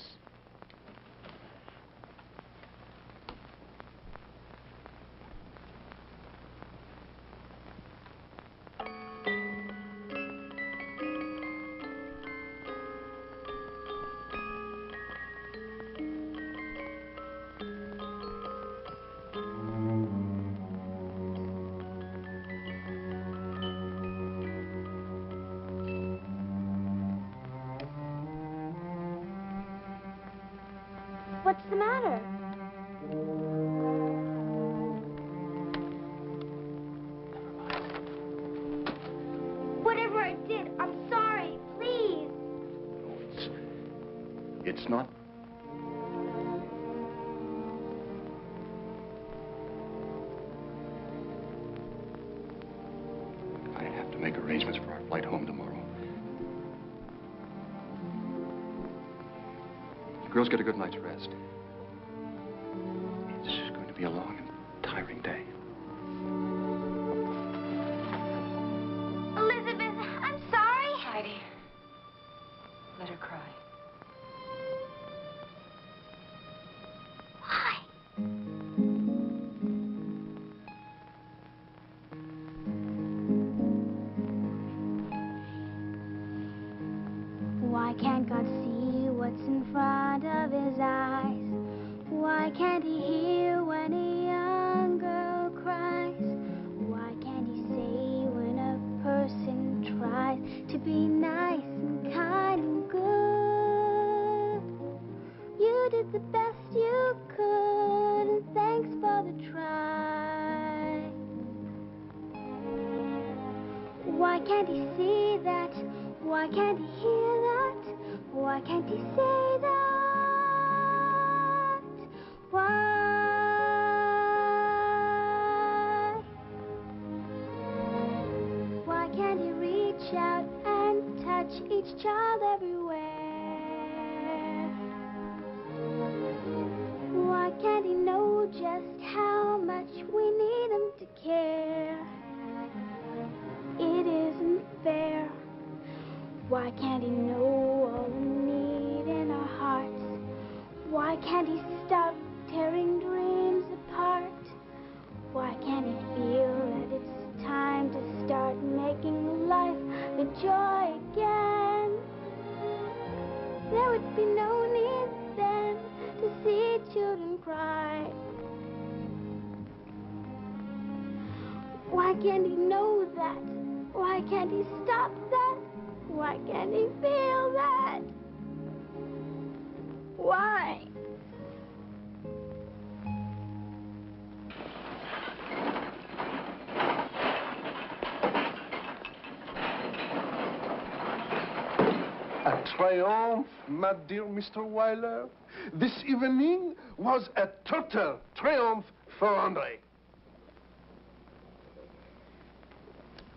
My dear Mr. Weiler. This evening was a total triumph for Andre.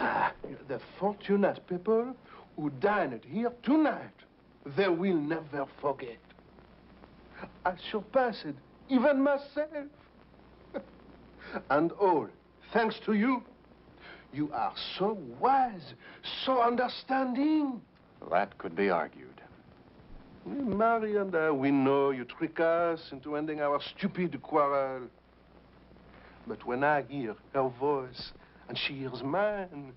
Ah, the fortunate people who dined here tonight, they will never forget. I surpassed even myself. (laughs) and all thanks to you. You are so wise, so understanding. That could be argued. Mm, Mary and I, we know you trick us into ending our stupid quarrel. But when I hear her voice and she hears mine,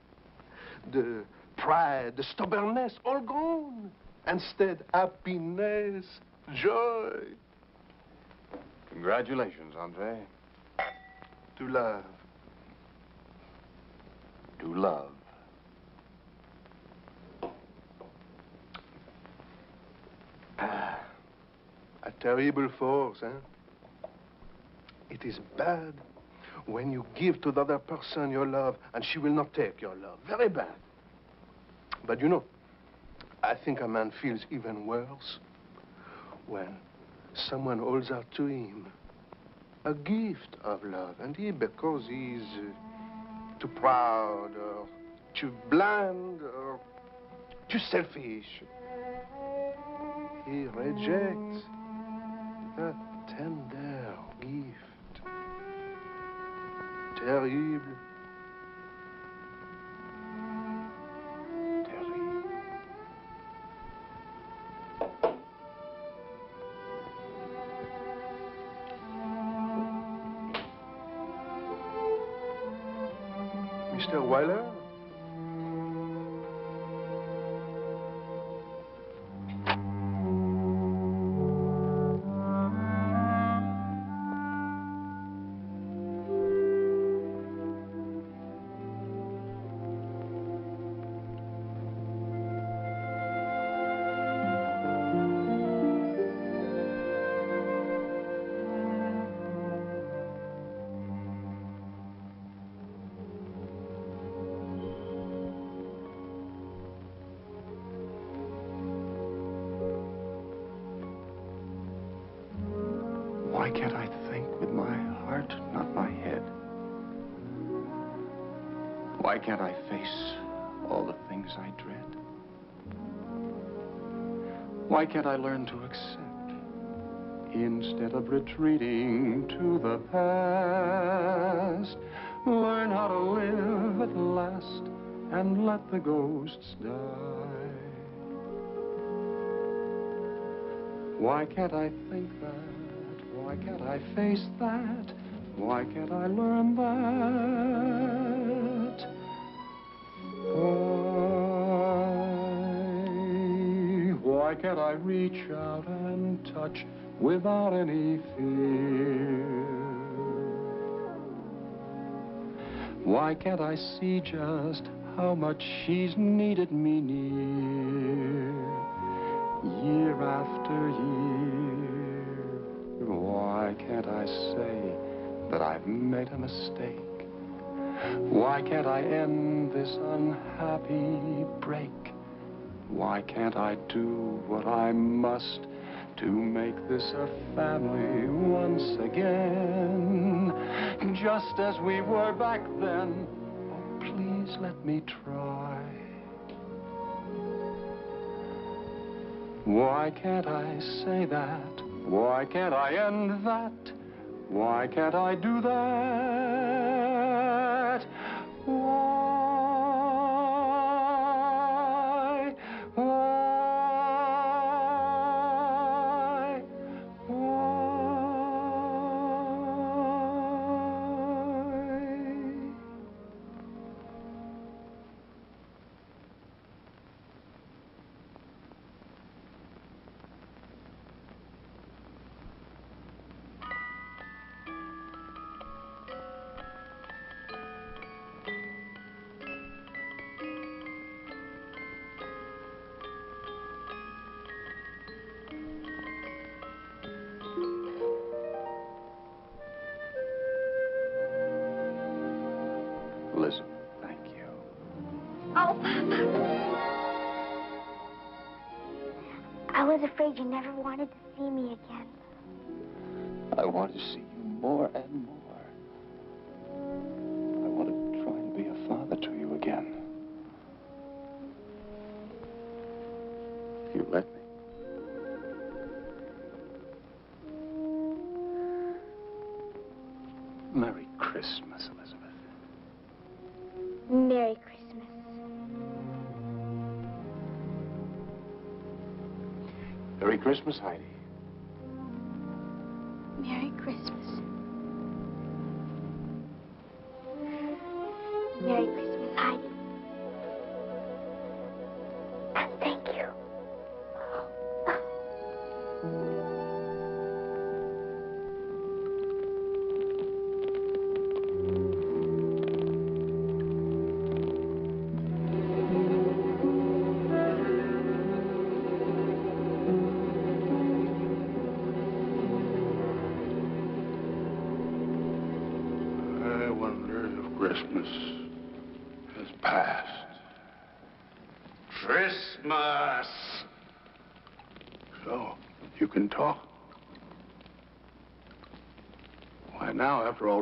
the pride, the stubbornness, all gone. Instead, happiness, joy. Congratulations, Andre. To love. To love. Ah, a terrible force, eh? It is bad when you give to the other person your love and she will not take your love. Very bad. But you know, I think a man feels even worse when someone holds out to him a gift of love and he, because he's uh, too proud or too blind or too selfish, he rejects that tender gift. Terrible. Why can't I learn to accept instead of retreating to the past? Learn how to live at last and let the ghosts die. Why can't I think that? Why can't I face that? Why can't I learn that? I reach out and touch without any fear? Why can't I see just how much she's needed me near? Year after year. Why can't I say that I've made a mistake? Why can't I end this unhappy break? Why can't I do what I must to make this a family once again? Just as we were back then. Oh, please let me try. Why can't I say that? Why can't I end that? Why can't I do that? You never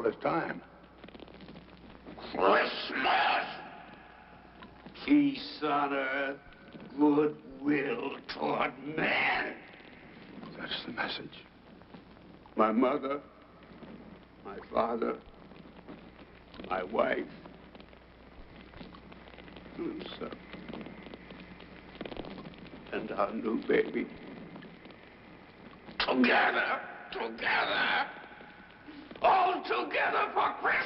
this time? Christmas! Peace on earth, goodwill toward men. That's the message. My mother, my father, my wife, Lisa, and our new baby. Together, together, all together for Christmas.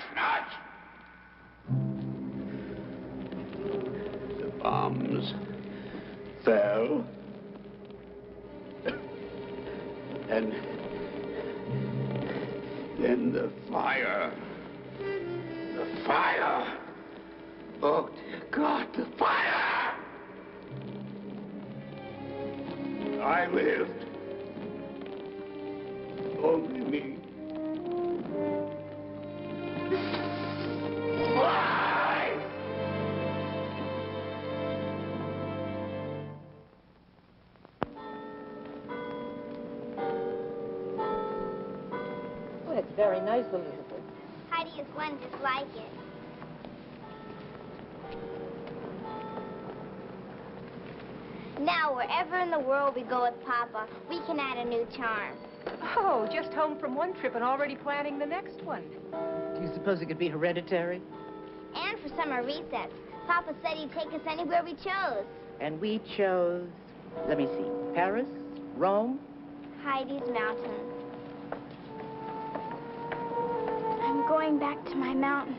The bombs fell. And then the fire. The fire. Oh, dear God, the fire! I lived. World we go with Papa, we can add a new charm. Oh, just home from one trip and already planning the next one. Do you suppose it could be hereditary? And for summer recess, Papa said he'd take us anywhere we chose. And we chose, let me see, Paris, Rome. Heidi's mountain. I'm going back to my mountain.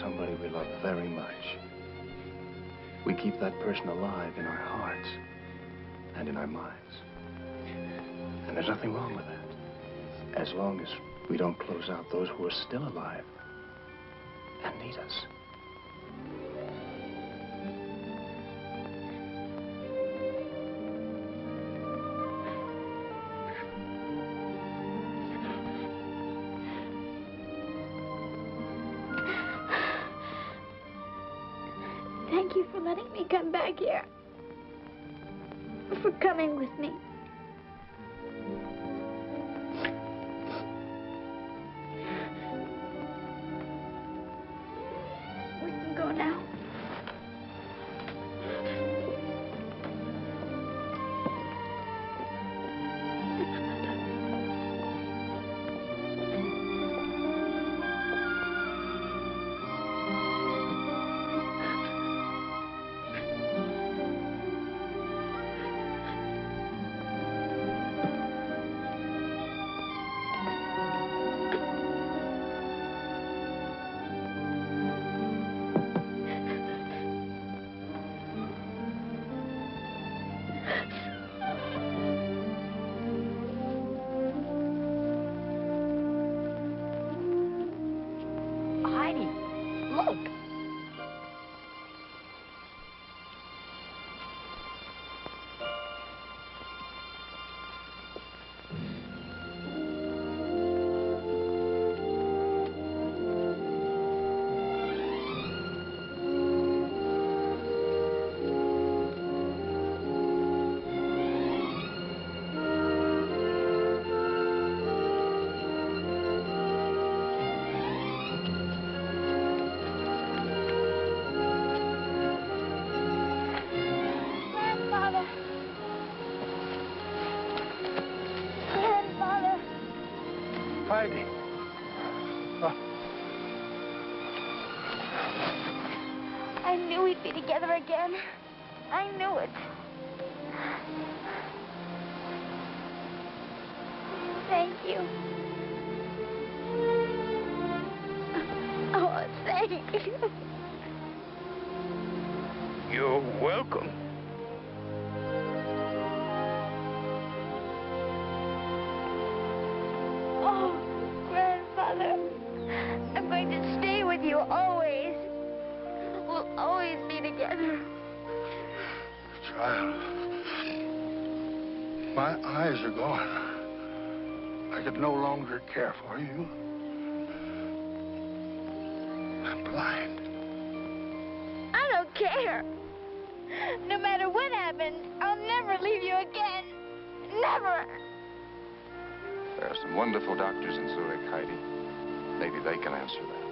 Somebody we love very much, we keep that person alive in our hearts and in our minds. And there's nothing wrong with that. As long as we don't close out those who are still alive back here. For coming with me. Knew it. Thank you. Oh, thank you. You're welcome. My eyes are gone. I could no longer care for you. I'm blind. I don't care. No matter what happens, I'll never leave you again. Never. There are some wonderful doctors in Zurich, Heidi. Maybe they can answer that.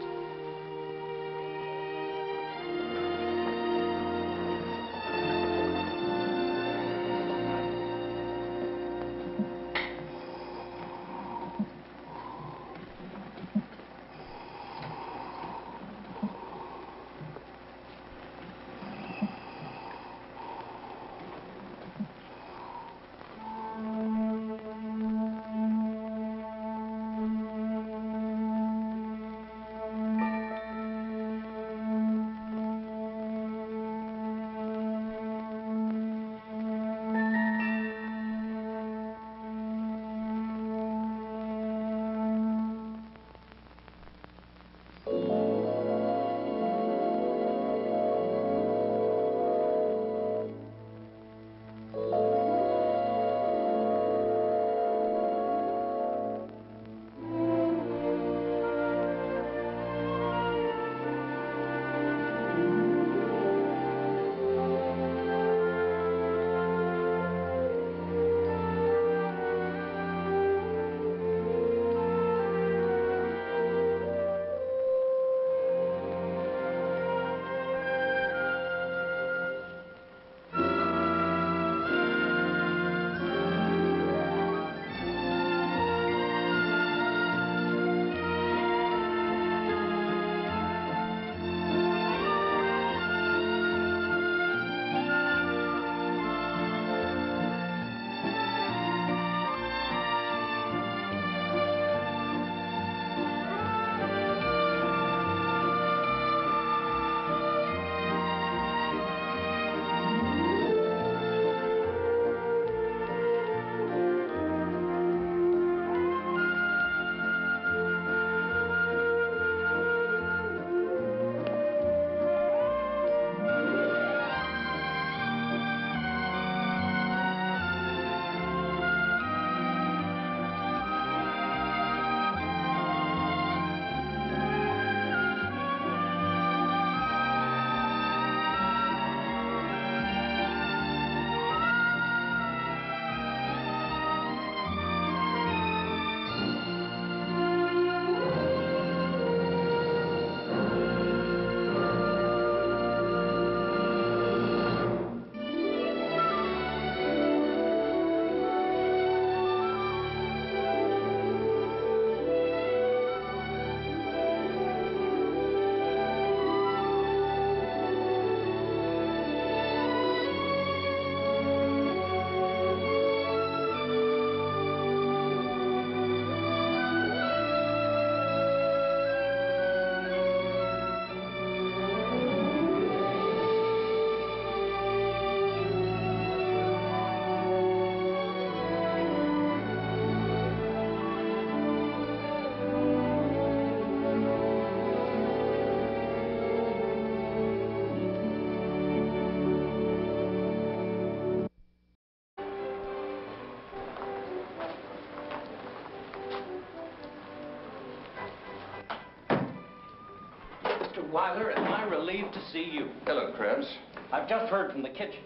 Weiler, am I relieved to see you? Hello, Krebs. I've just heard from the kitchen.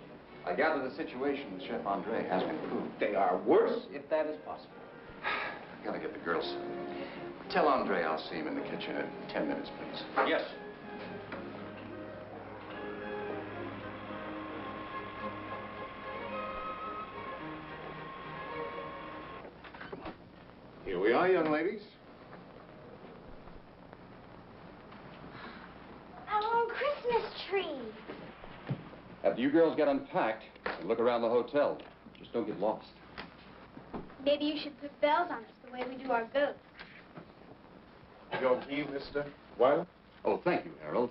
I gather the situation with Chef Andre has improved. They are worse, if that is possible. I (sighs) gotta get the girls. Tell Andre I'll see him in the kitchen in ten minutes, please. Yes. Here we are, young ladies. Our own Christmas tree. After you girls get unpacked and look around the hotel, just don't get lost. Maybe you should put bells on us the way we do our goats. Your key, Mr. Weiler? Oh, thank you, Harold.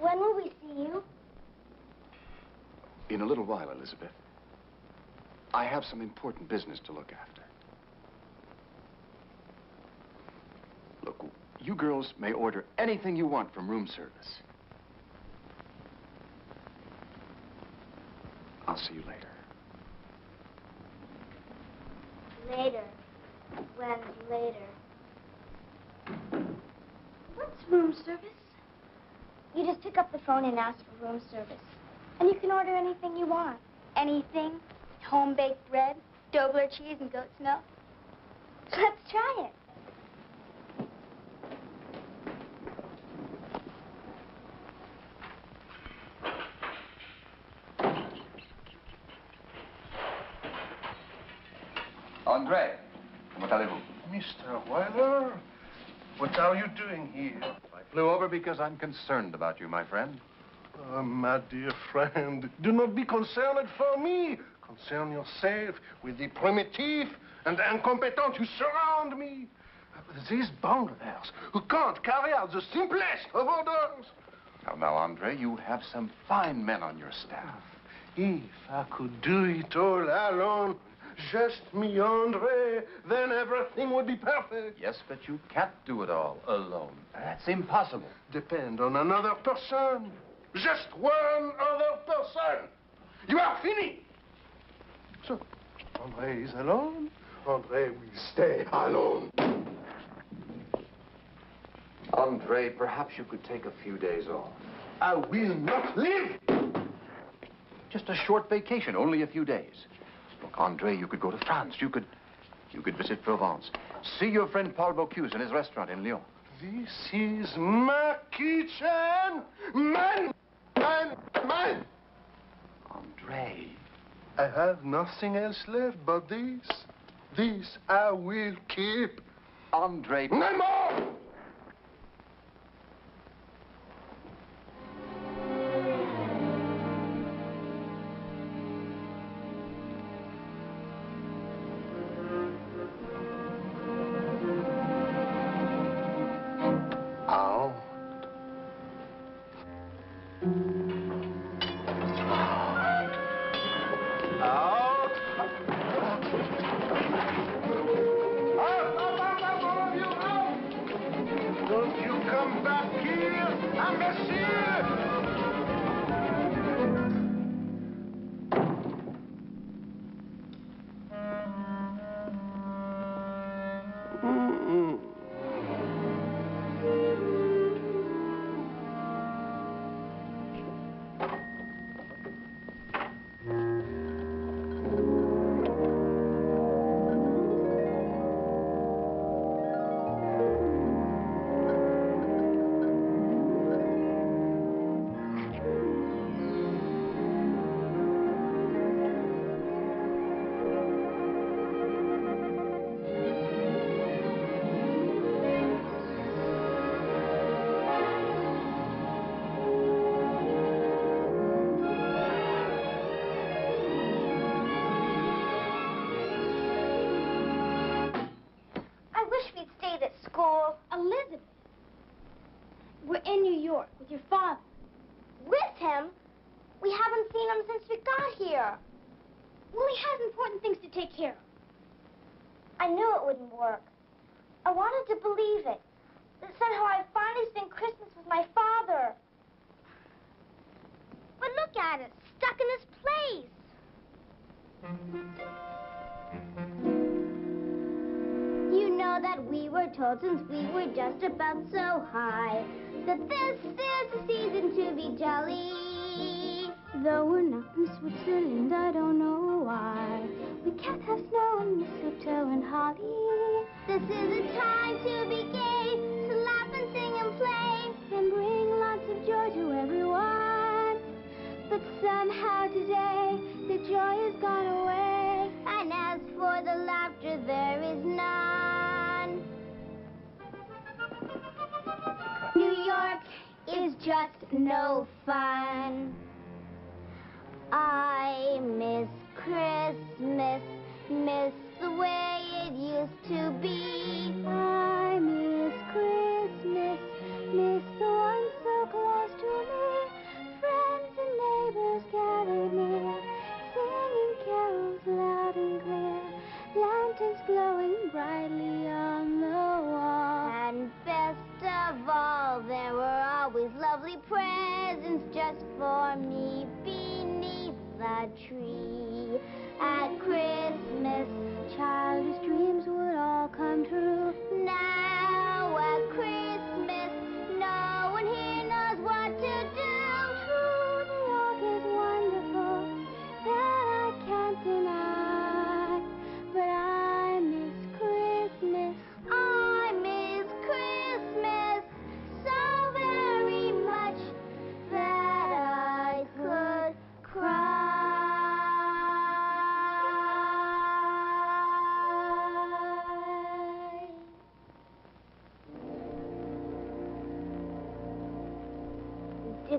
When will we see you? In a little while, Elizabeth. I have some important business to look after. Look, you girls may order anything you want from room service. I'll see you later. Later. When's later? What's room service? You just pick up the phone and ask for room service. And you can order anything you want. Anything. Home-baked bread, Dobler cheese, and goat's milk. Let's try it. Andre, comment allez-vous? Mr. Weiler, what are you doing here? I flew over because I'm concerned about you, my friend. Oh, my dear friend, do not be concerned for me. Concern yourself with the primitive and incompetent who surround me. These bunglers who can't carry out the simplest of orders. Now, now, Andre, you have some fine men on your staff. If I could do it all alone, just me, Andre, then everything would be perfect. Yes, but you can't do it all alone. That's impossible. Depend on another person. Just one other person. You are finished. So, Andre is alone. Andre will stay alone. Andre, perhaps you could take a few days off. I will not live. Just a short vacation, only a few days. Look, Andre, you could go to France. You could, you could visit Provence. See your friend Paul Bocuse in his restaurant in Lyon. This is my kitchen. Mine, mine, mine. Andre. I have nothing else left but this. This I will keep. Andre. No more! High that this is the season to be jolly. Though we're not from Switzerland, I don't know why. We can't have snow and mistletoe and holly. This is a time to be gay, to laugh and sing and play, and bring lots of joy to everyone. But somehow today, the joy has gone away. And as for the laughter, there is none. Is just no fun. I miss Christmas, miss the way it used to be. I miss Christmas, miss the one so close to me. Friends and neighbors gathered near, singing carols loud and clear. Lanterns glowing brightly on the wall. And best of all, there were always lovely presents just for me beneath the tree. At Christmas, childish dreams would all come true. Now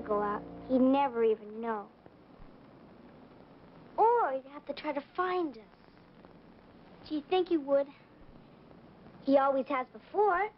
go out. He'd never even know. Or he'd have to try to find us. Do you think he would? He always has before.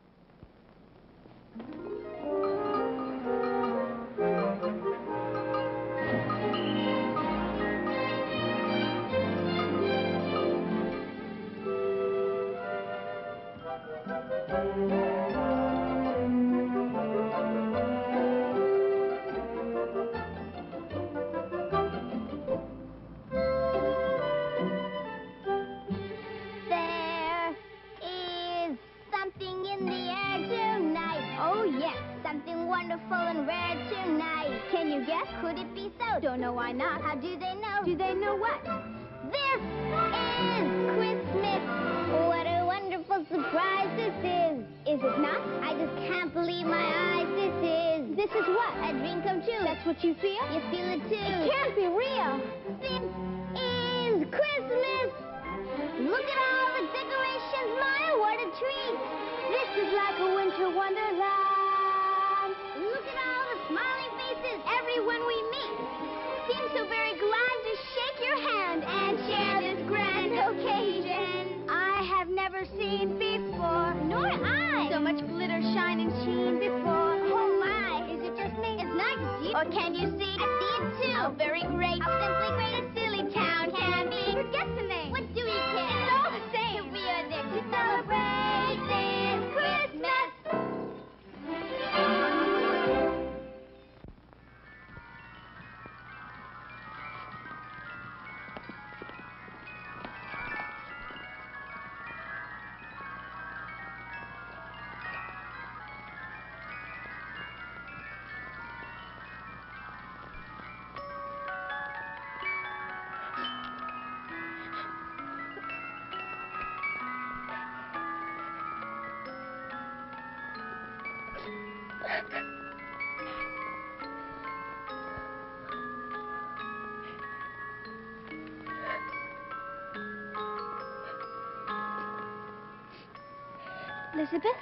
Elizabeth?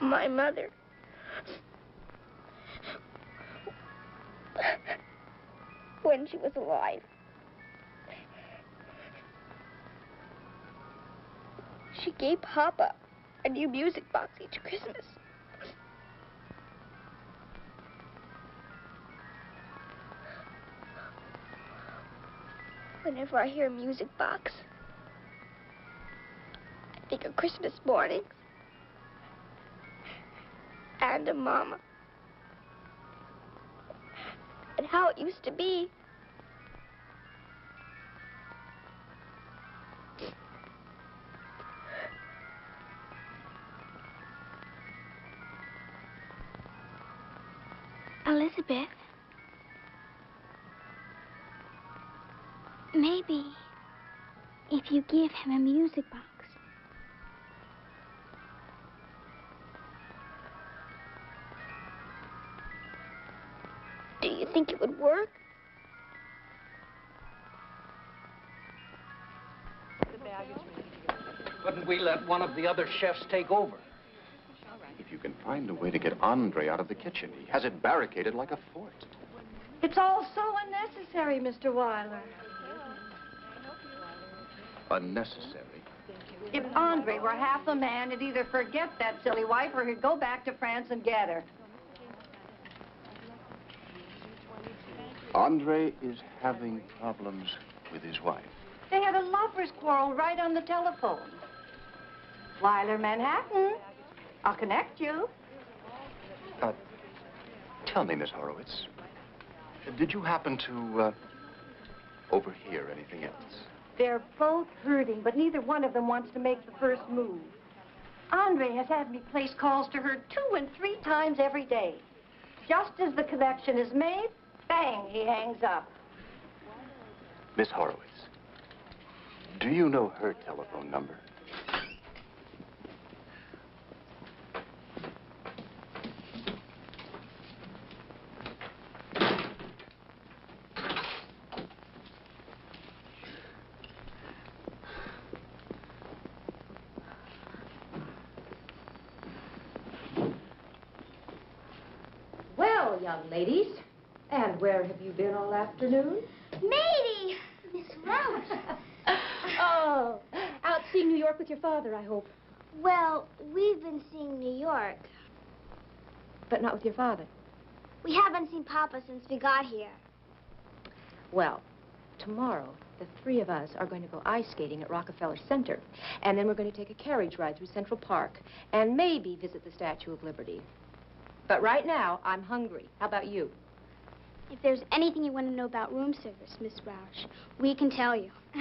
My mother. When she was alive. She gave Papa a new music box each Christmas. Whenever I hear a music box, I think of Christmas mornings and of Mama. And how it used to be think it would work? Couldn't we let one of the other chefs take over? If you can find a way to get Andre out of the kitchen, he has it barricaded like a fort. It's all so unnecessary, Mr. Weiler. Unnecessary. If Andre were half a man, he'd either forget that silly wife or he'd go back to France and get her. Andre is having problems with his wife. They had a lover's quarrel right on the telephone. Weiler, Manhattan. I'll connect you. Uh, tell me, Miss Horowitz, did you happen to uh, overhear anything else? They're both hurting, but neither one of them wants to make the first move. Andre has had me place calls to her two and three times every day. Just as the connection is made, bang, he hangs up. Miss Horowitz, do you know her telephone number? Well, young ladies, and where have you been all afternoon? Mady! Miss Roush. (laughs) Oh, out seeing New York with your father, I hope. Well, we've been seeing New York. But not with your father. We haven't seen Papa since we got here. Well, tomorrow, the three of us are going to go ice skating at Rockefeller Center. And then we're going to take a carriage ride through Central Park and maybe visit the Statue of Liberty. But right now, I'm hungry. How about you? If there's anything you want to know about room service, Miss Roush, we can tell you. (laughs)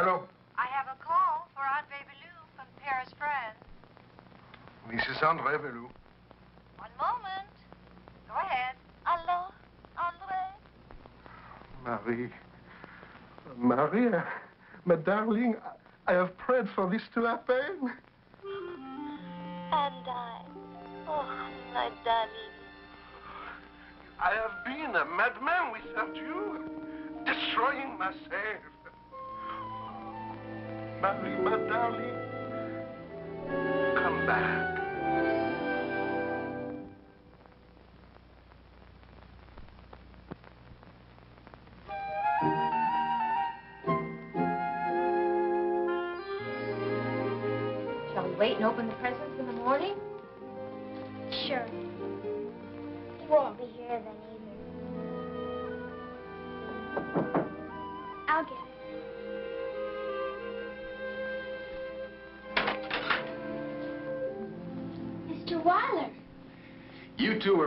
Hello, I have a call for Andre Bellew from Paris, France. this is Andre Velou. One moment. Go ahead. Hello, Andre. Marie. Maria, my darling, I have prayed for this to happen. And I. Oh, my darling. I have been a madman without you, destroying myself. Marie, my darling, come back.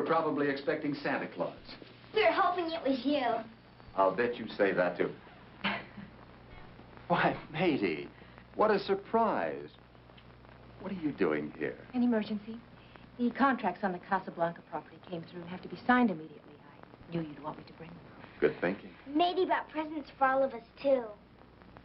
Were probably expecting Santa Claus. we were hoping it was you. I'll bet you say that, too. (laughs) Why, Mady, what a surprise. What are you doing here? An emergency. The contracts on the Casablanca property came through and have to be signed immediately. I knew you'd want me to bring them. Good thinking. Mady bought presents for all of us, too.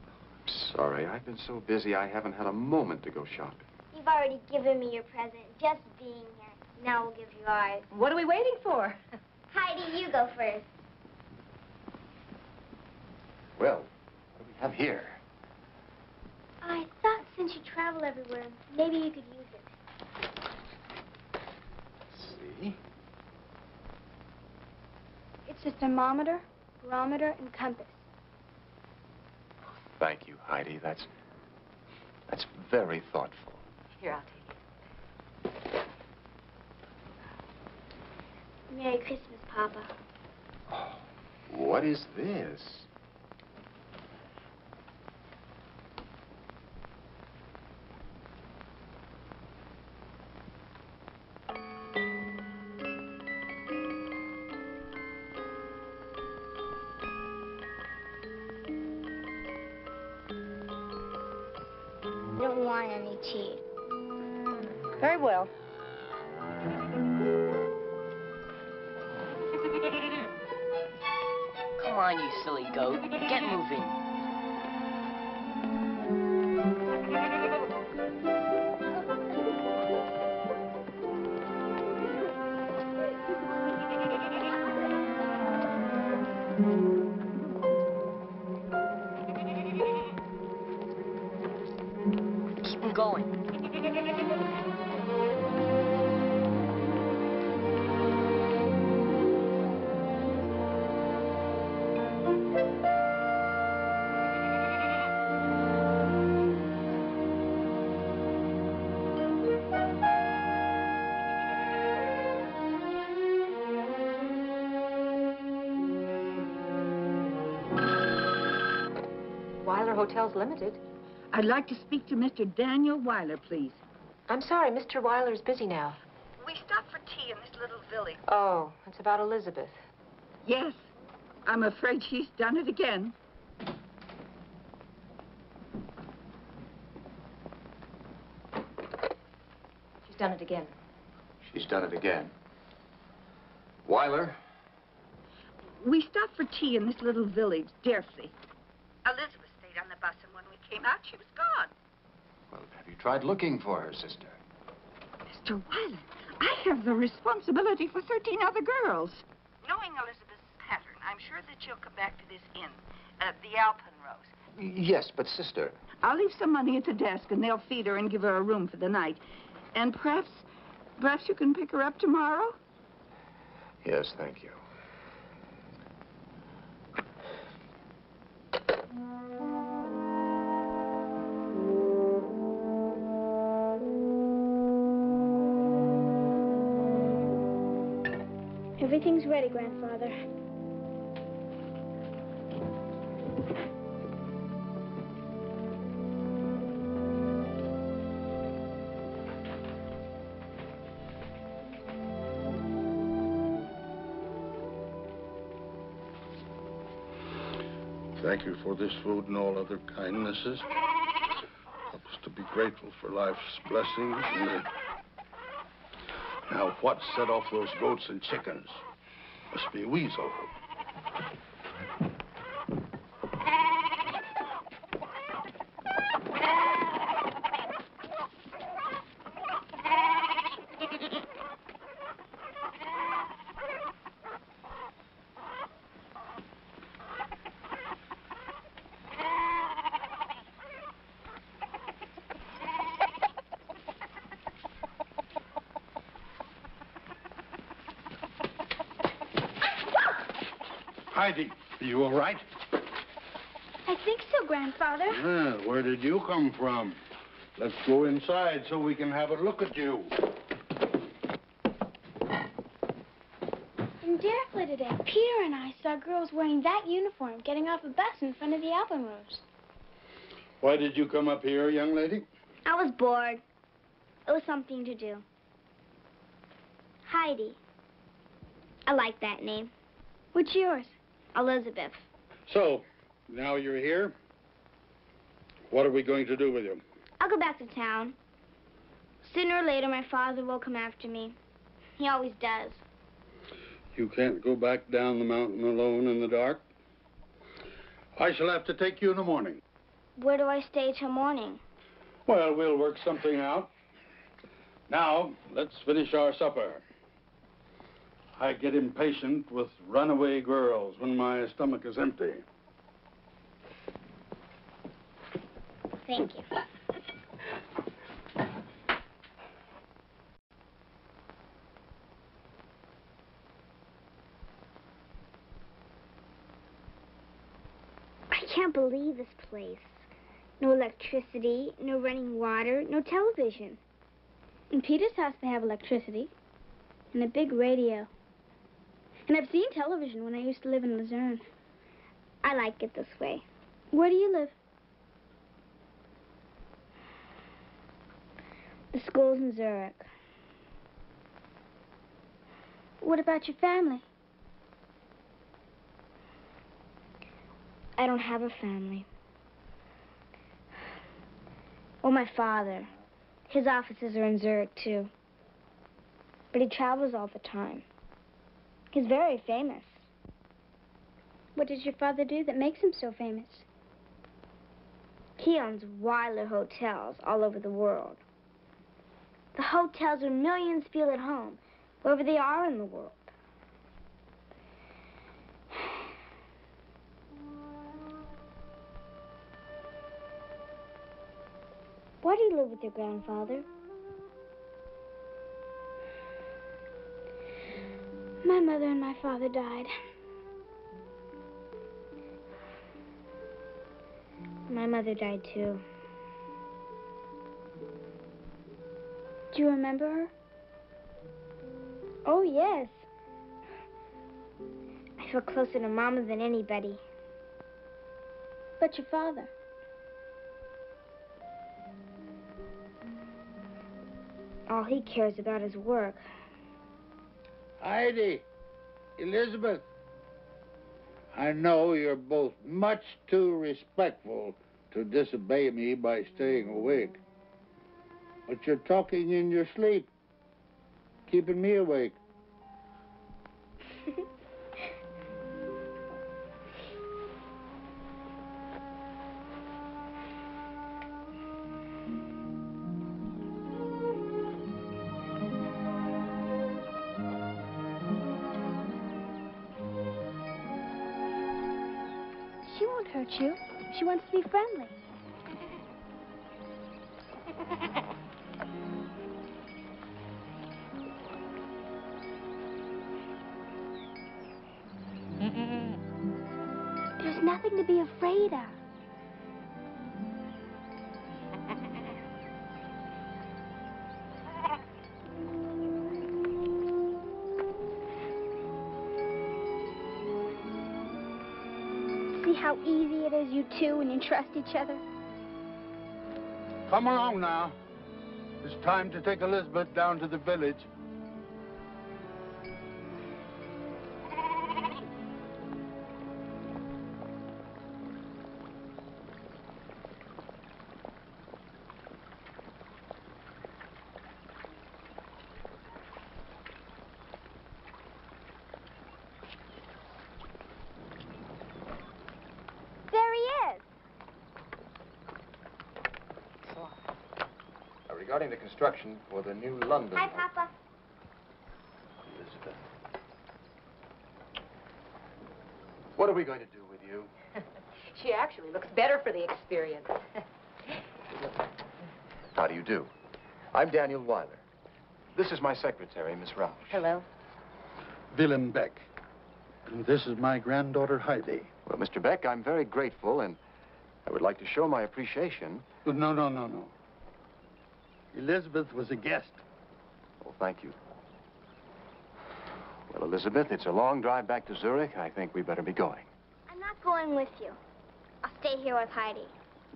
I'm Sorry, I've been so busy I haven't had a moment to go shopping. You've already given me your present, just being here. Now we'll give you ours. What are we waiting for? (laughs) Heidi, you go first. Well, what do we have here? I thought since you travel everywhere, maybe you could use it. See? It's a thermometer, barometer, and compass. Thank you, Heidi. That's that's very thoughtful. Here, I'll take Merry Christmas, Papa. What is this? Hotels Limited. I'd like to speak to Mr. Daniel Weiler, please. I'm sorry, Mr. Weiler is busy now. We stopped for tea in this little village. Oh, it's about Elizabeth. Yes. I'm afraid she's done it again. She's done it again. She's done it again. Weiler, We stopped for tea in this little village, Dersley. Elizabeth stayed on the bus, and when we out, she was gone. Well, have you tried looking for her, sister? Mr. Weiler, I have the responsibility for 13 other girls. Knowing Elizabeth's pattern, I'm sure that she'll come back to this inn, uh, the Alpenrose. Yes, but sister. I'll leave some money at the desk, and they'll feed her and give her a room for the night. And perhaps, perhaps you can pick her up tomorrow? Yes, thank you. Everything's ready, Grandfather. Thank you for this food and all other kindnesses. Help us to be grateful for life's blessings. What set off those goats and chickens? Must be Weasel. Heidi, are you all right? I think so, Grandfather. Well, where did you come from? Let's go inside so we can have a look at you. In Dörfli today, Peter and I saw girls wearing that uniform getting off a bus in front of the Alpenrose. Why did you come up here, young lady? I was bored. It was something to do. Heidi. I like that name. What's yours? Elizabeth. So, now you're here. What are we going to do with you? I'll go back to town. Sooner or later, my father will come after me. He always does. You can't go back down the mountain alone in the dark. I shall have to take you in the morning. Where do I stay till morning? Well, we'll work something out. Now, let's finish our supper. I get impatient with runaway girls when my stomach is empty. Thank you. I can't believe this place. No electricity, no running water, no television. In Peter's house, they have electricity and a big radio. And I've seen television when I used to live in Luzerne. I like it this way. Where do you live? The school's in Zurich. What about your family? I don't have a family. Or my father. His offices are in Zurich, too. But he travels all the time. He's very famous. What does your father do that makes him so famous? He owns Weiler hotels all over the world. The hotels where millions feel at home, wherever they are in the world. Why do you live with your grandfather? My mother and my father died. My mother died too. Do you remember her? Oh, yes. I feel closer to Mama than anybody. But your father? All he cares about is work. Heidi, Elizabeth, I know you're both much too respectful to disobey me by staying awake. But you're talking in your sleep, keeping me awake. (laughs) two, when you trust each other? Come along now. It's time to take Elizabeth down to the village. Regarding the construction for the new London. Hi, Papa. Elizabeth. What are we going to do with you? (laughs) She actually looks better for the experience. How do you do? I'm Daniel Weiler. This is my secretary, Miss Roush. Hello. Willem Beck. And this is my granddaughter, Heidi. Well, Mr. Beck, I'm very grateful, and I would like to show my appreciation. No, no, no, no. Elizabeth was a guest. Oh, thank you. Well, Elizabeth, it's a long drive back to Zurich. I think we better be going. I'm not going with you. I'll stay here with Heidi.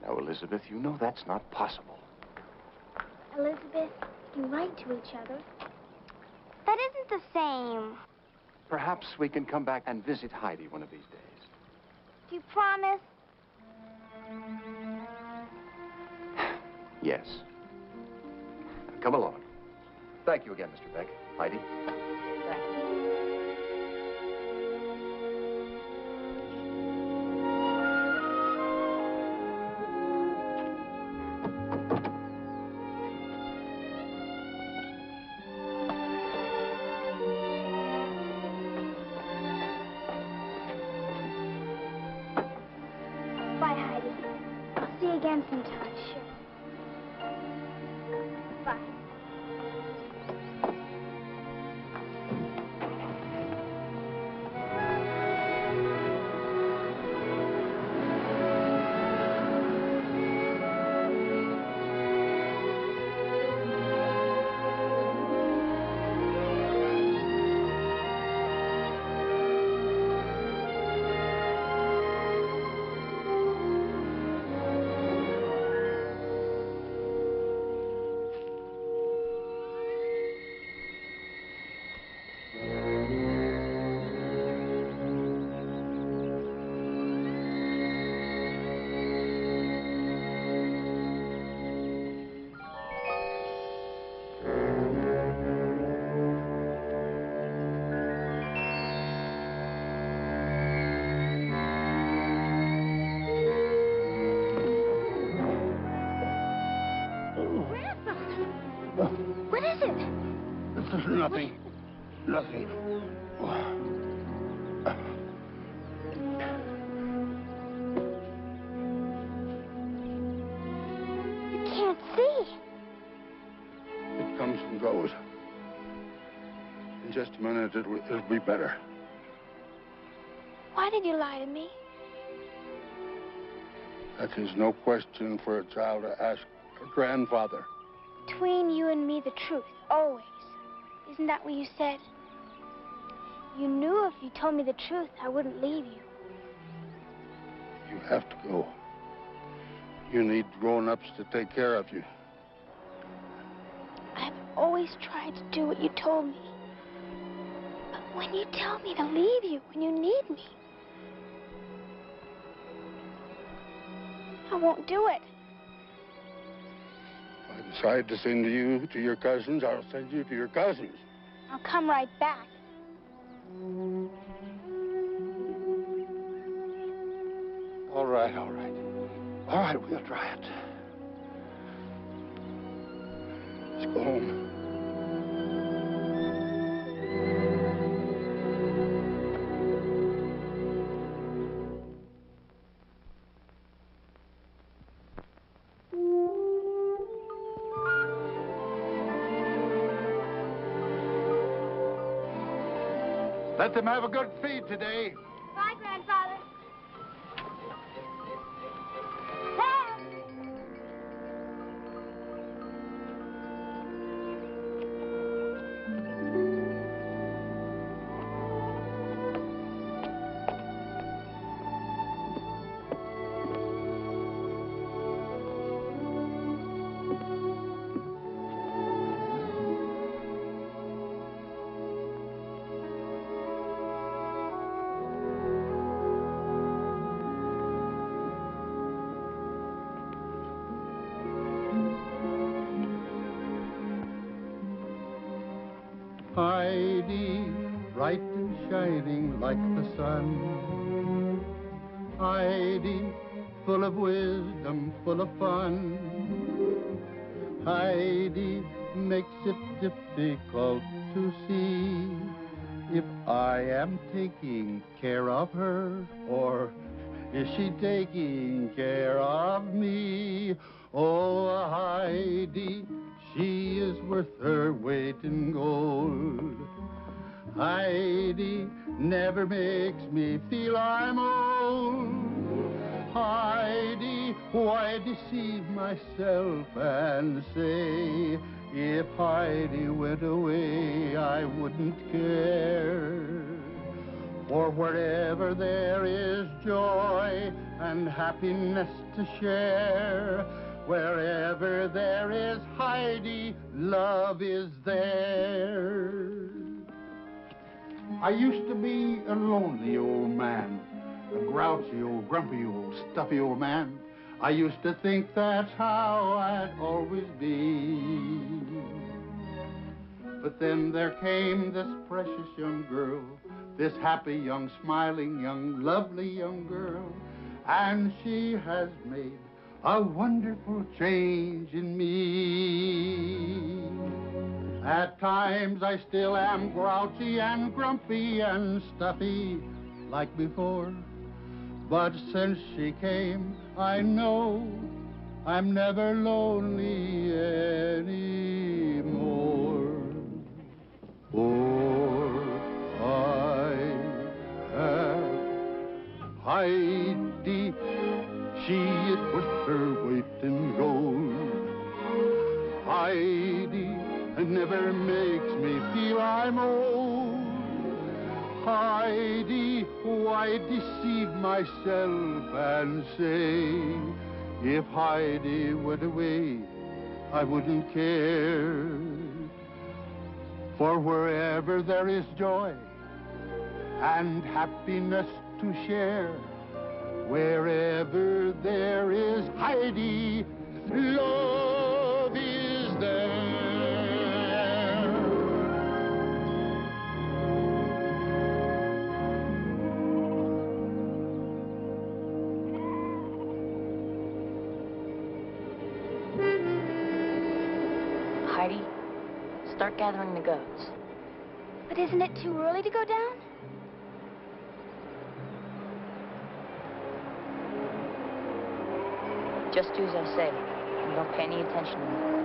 Now, Elizabeth, you know that's not possible. Elizabeth, you write to each other. That isn't the same. Perhaps we can come back and visit Heidi one of these days. Do you promise? Yes. Come along. Thank you again, Mr. Beck. Heidi? It'll, be better. Why did you lie to me? That is no question for a child to ask her grandfather. Between you and me, the truth, always. Isn't that what you said? You knew if you told me the truth, I wouldn't leave you. You have to go. You need grown-ups to take care of you. I've always tried to do what you told me. But when you tell me to leave you, when you need me, I won't do it. If I decide to send you to your cousins, I'll send you to your cousins. I'll come right back. All right, all right. All right, we'll try it. Let's go home. Them have a good feed today. Like the sun. Heidi, full of wisdom, full of fun. Heidi makes it difficult to see if I am taking care of her or is she taking care of me? Oh, Heidi, she is worth her weight in gold. Heidi never makes me feel I'm old. Heidi, why deceive myself and say if Heidi went away I wouldn't care? For wherever there is joy and happiness to share, wherever there is Heidi, love is there. I used to be a lonely old man, a grouchy old, grumpy old, stuffy old man. I used to think that's how I'd always be. But then there came this precious young girl, this happy young, smiling young, lovely young girl, and she has made a wonderful change in me. At times I still am grouchy and grumpy and stuffy like before. But since she came, I know I'm never lonely anymore. For I have Heidi, she is worth her weight in gold. Heidi never makes me feel I'm old. Heidi, why deceive myself and say if Heidi went away, I wouldn't care? For wherever there is joy and happiness to share, wherever there is Heidi, love is there. Start gathering the goats. But isn't it too early to go down? Just do as I say. And don't pay any attention to me.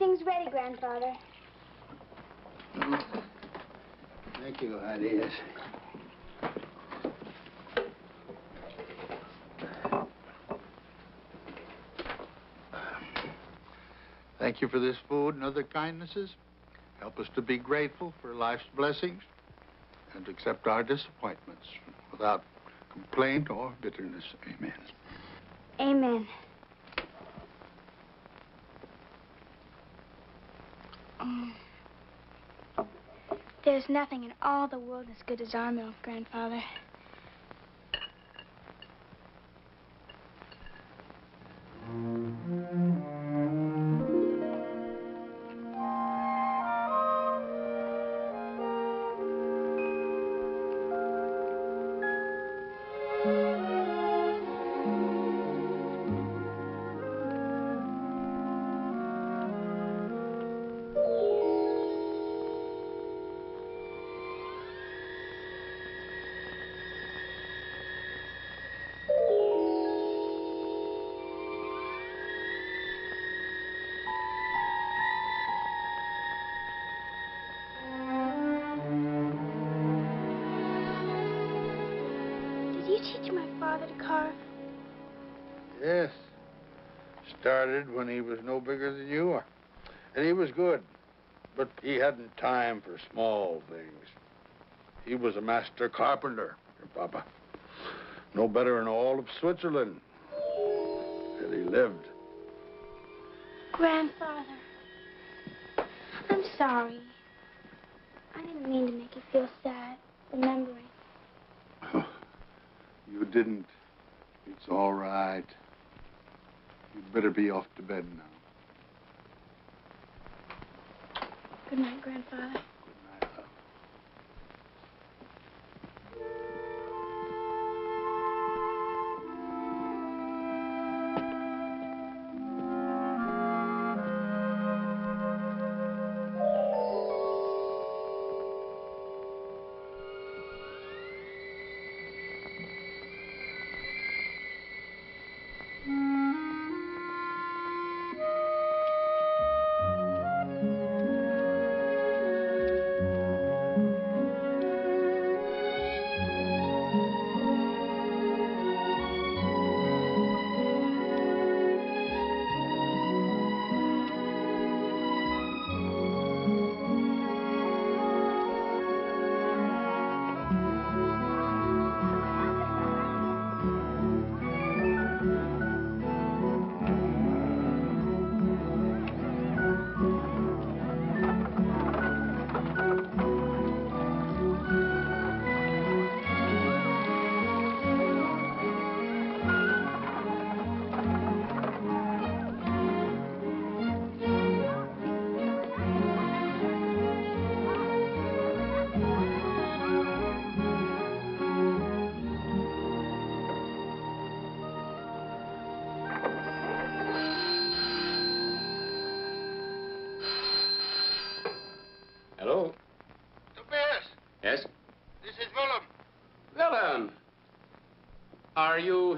Everything's ready, Grandfather. Thank you, Ideas. Thank you for this food and other kindnesses. Help us to be grateful for life's blessings and accept our disappointments without complaint or bitterness. Amen. Amen. There's nothing in all the world as good as our milk, Grandfather. Hadn't time for small things. He was a master carpenter, your papa. No better in all of Switzerland. And he lived. Grandfather, I'm sorry. I didn't mean to make you feel sad, remembering. (sighs) You didn't. It's all right. You'd better be off to bed now. Good night, Grandfather.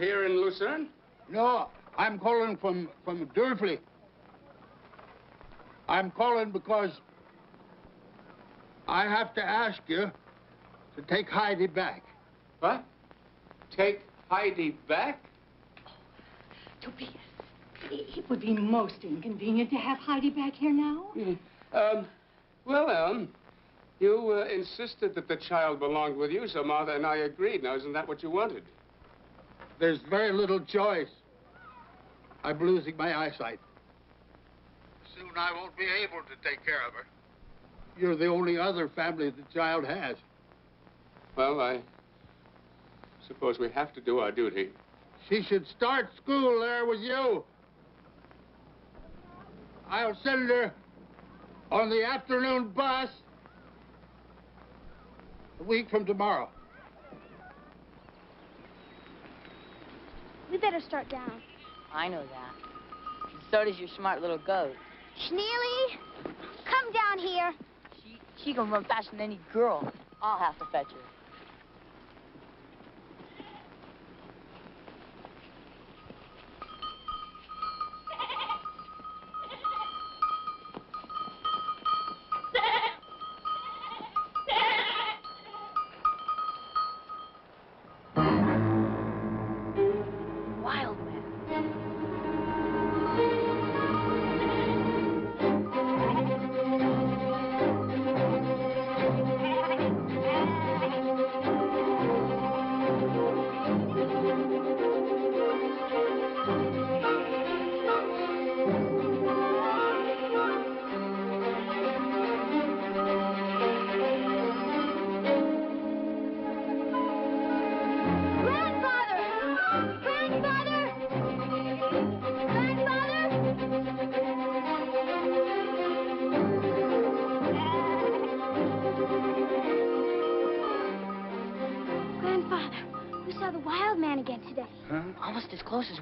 Here in Lucerne? No, I'm calling from from Dörfli. I'm calling because I have to ask you to take Heidi back. What? Take Heidi back? Tobias, it it would be most inconvenient to have Heidi back here now. Um, well, Ellen, you uh, insisted that the child belonged with you, so Martha and I agreed. Now, isn't that what you wanted? There's very little choice. I'm losing my eyesight. Soon I won't be able to take care of her. You're the only other family the child has. Well, I suppose we have to do our duty. She should start school there with you. I'll send her on the afternoon bus a week from tomorrow. We better start down. I know that. So does your smart little goat. Schneely, come down here. She, she can run faster than any girl. I'll have to fetch her.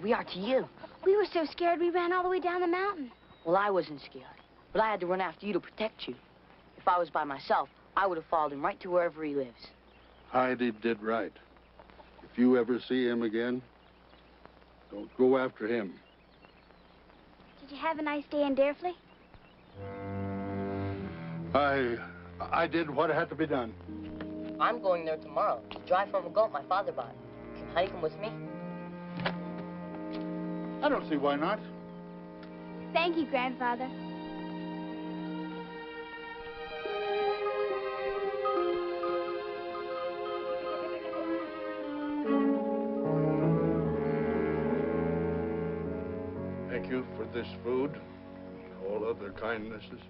We are to you. We were so scared we ran all the way down the mountain. Well, I wasn't scared, but I had to run after you to protect you. If I was by myself, I would have followed him right to wherever he lives. Heidi did right. If you ever see him again, don't go after him. Did you have a nice day in Dörfli? I I did what had to be done. I'm going there tomorrow to drive from a goat my father bought. Can Heidi come with me? I don't see why not. Thank you, Grandfather. Thank you for this food and all other kindnesses.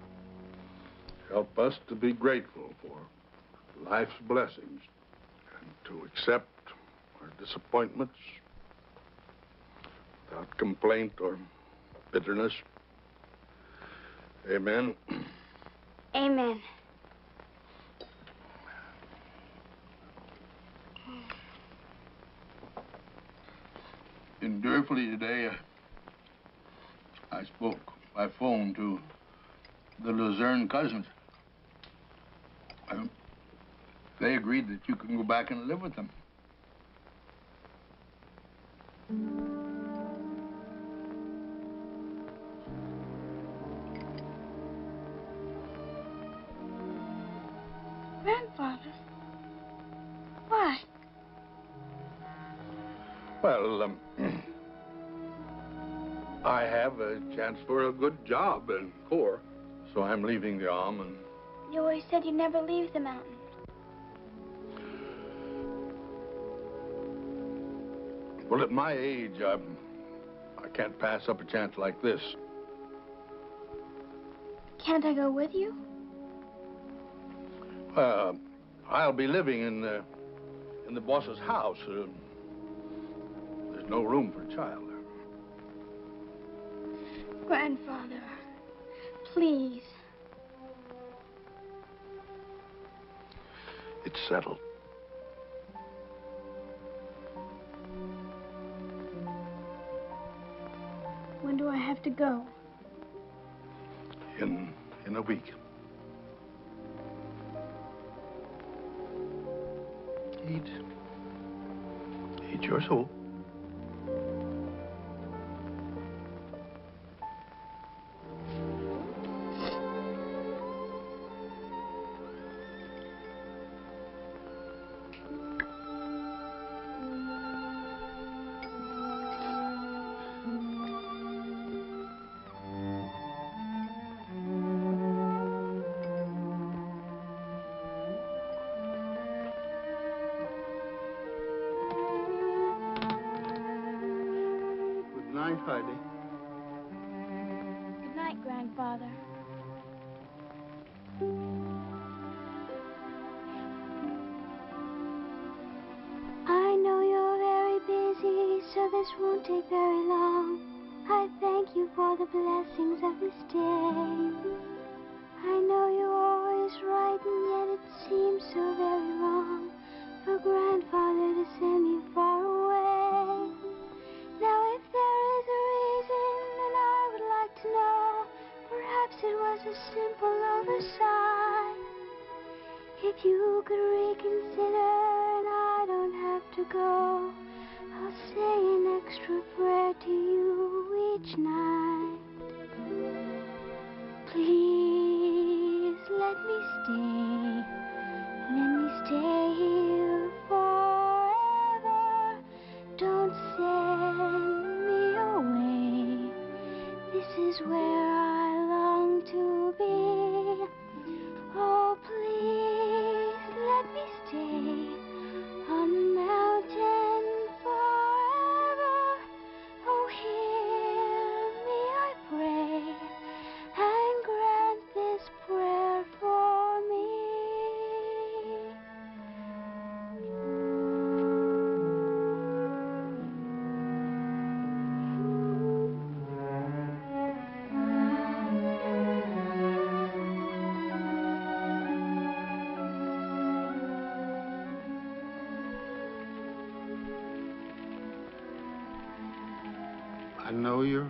Help us to be grateful for life's blessings and to accept our disappointments without complaint or bitterness. Amen. Amen. In Dörfli today, uh, I spoke by phone to the Lucerne cousins. Um, they agreed that you can go back and live with them. Chance for a good job in Chur, so I'm leaving the Arm and You always said you'd never leave the mountain. well, at my age, I'm, I can't pass up a chance like this. Can't I go with you? Uh, I'll be living in the in the boss's house. Uh, there's no room for a child. Grandfather, please. It's settled. When do I have to go? In in a week. eat. Eat your soul.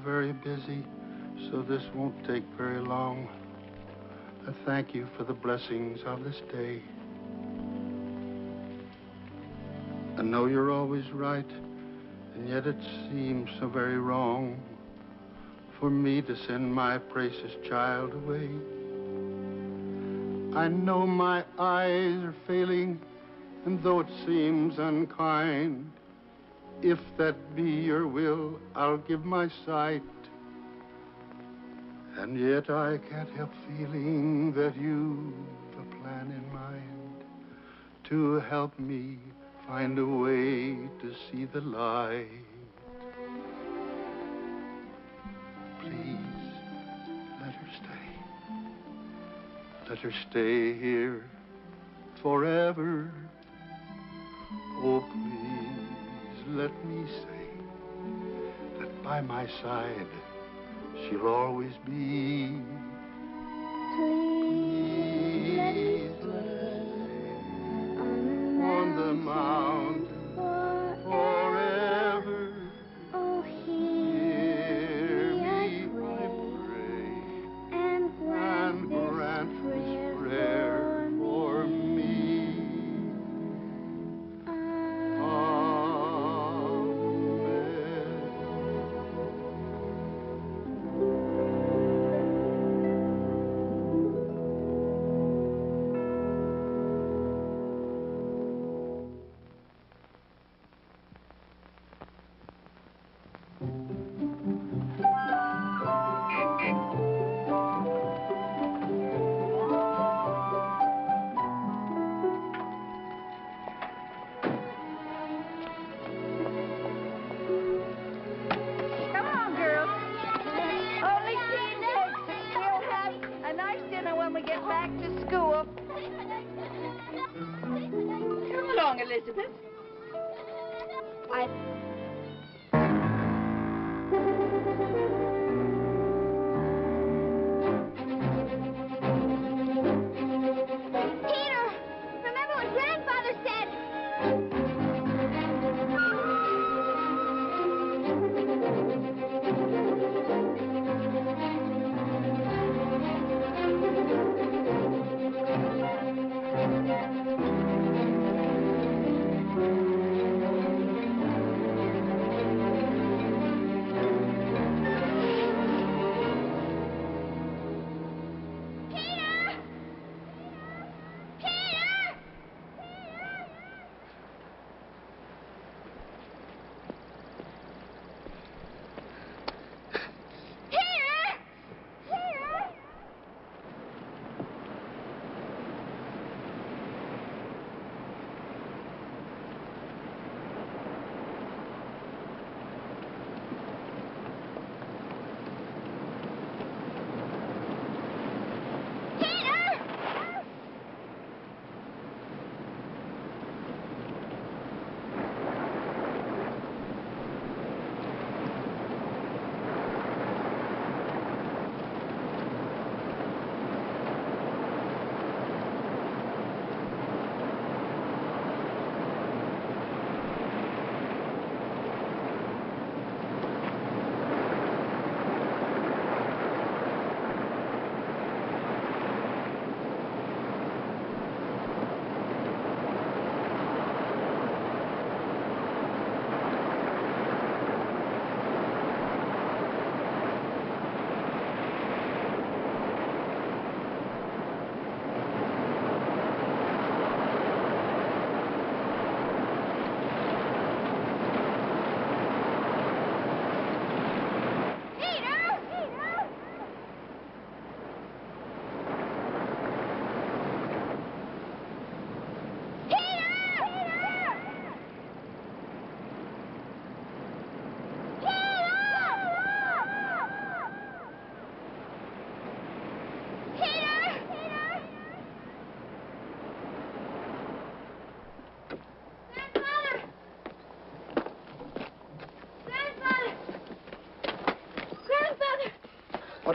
Very busy, so this won't take very long. I thank you for the blessings of this day. I know you're always right, and yet it seems so very wrong for me to send my precious child away. I know my eyes are failing, and though it seems unkind, if that be your will, I'll give my sight. And yet I can't help feeling that you've a plan in mind to help me find a way to see the light. Please, let her stay. Let her stay here forever. Oh, please, let me that by my side she'll always be. Please let me on the mountain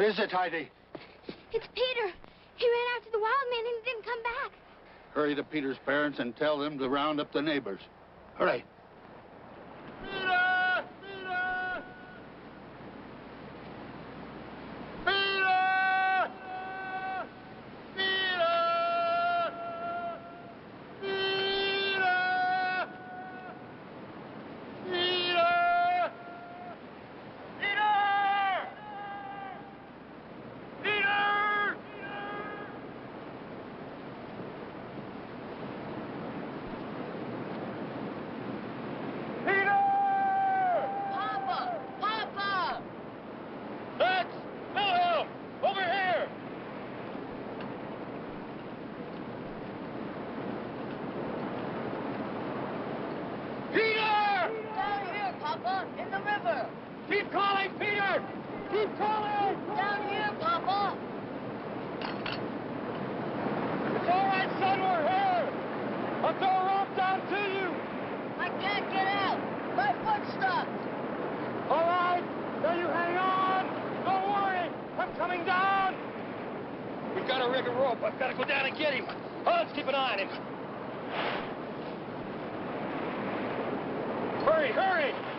is it, Heidi? It's Peter. He ran after the wild man and didn't come back. Hurry to Peter's parents and tell them to round up the neighbors. Hurry. rig rope. I've got to go down and get him. Oh, Hans, keep an eye on him. Hurry, hurry!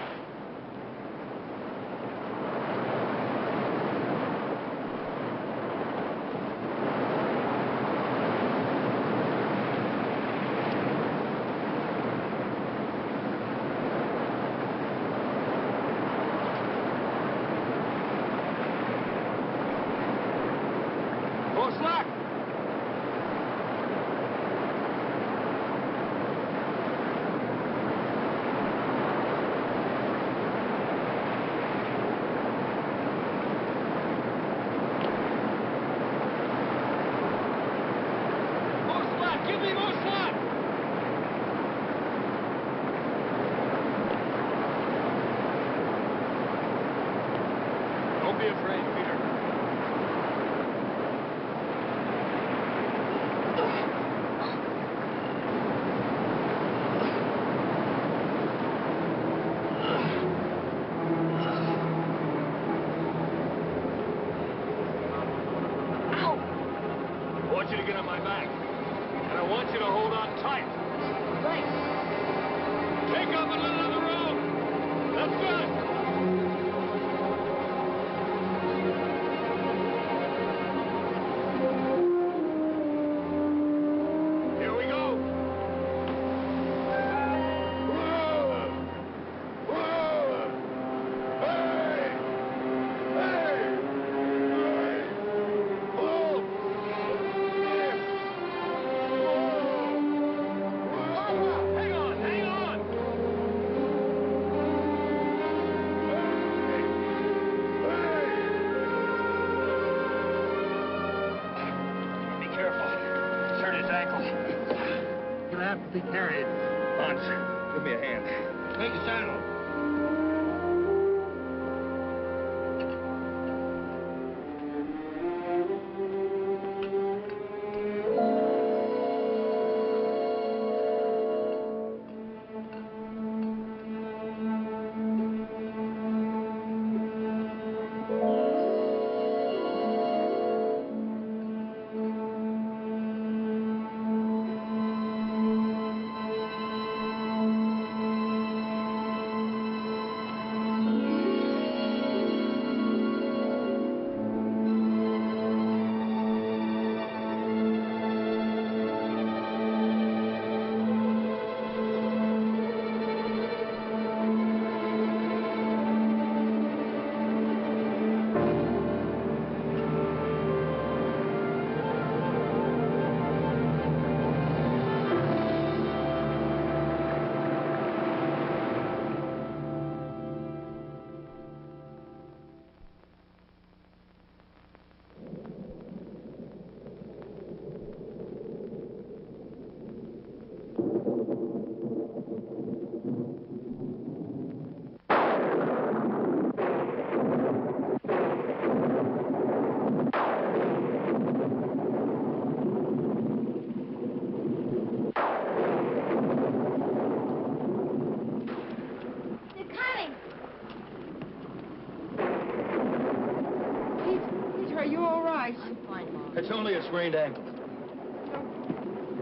Sprained ankle.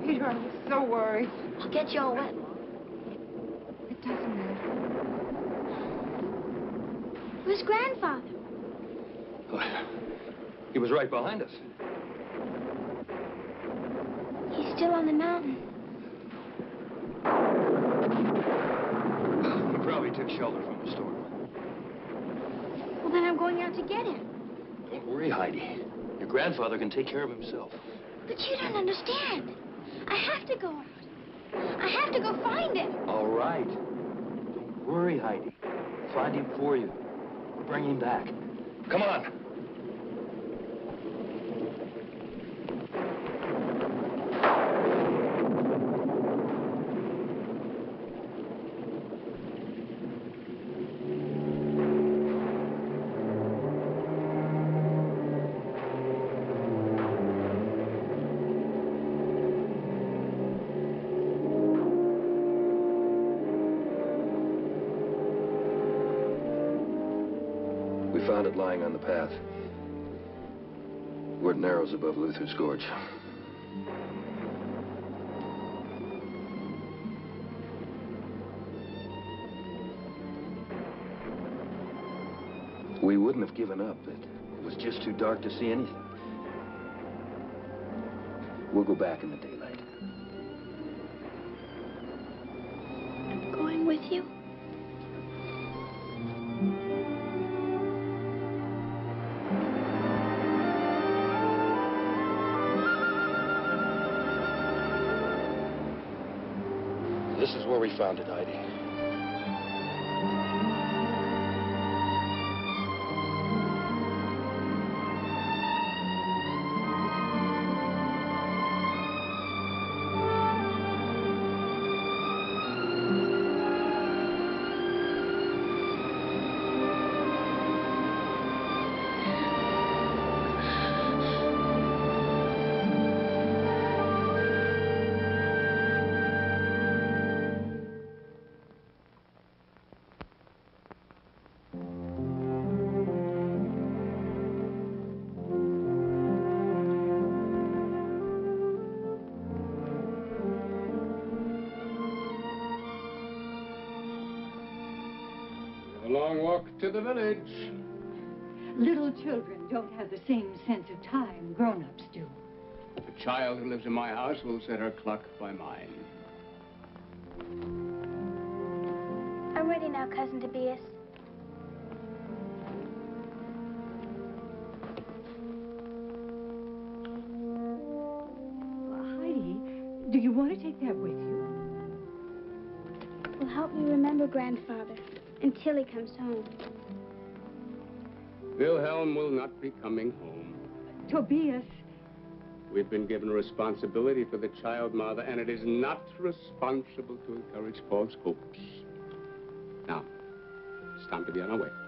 Peter, I'm so worried. I'll get you all wet. It doesn't matter. Where's grandfather? He was right behind us. He's still on the mountain. He probably took shelter from the storm. Well, then I'm going out to get him. Don't worry, Heidi. Your grandfather can take care of himself. But you don't understand. I have to go out. I have to go find him. All right. Don't worry, Heidi. Find him for you. Bring him back. Come on. Above Luther's Gorge. We wouldn't have given up. It was just too dark to see anything. We'll go back in the daylight. We found it, Heidi. To the village. Little children don't have the same sense of time grown-ups do. The child who lives in my house will set her clock by mine. I'm ready now, Cousin Tobias. Until he comes home. Wilhelm will not be coming home. Tobias, We've been given responsibility for the child, Mother, and it is not responsible to encourage false hopes. Now, it's time to be on our way.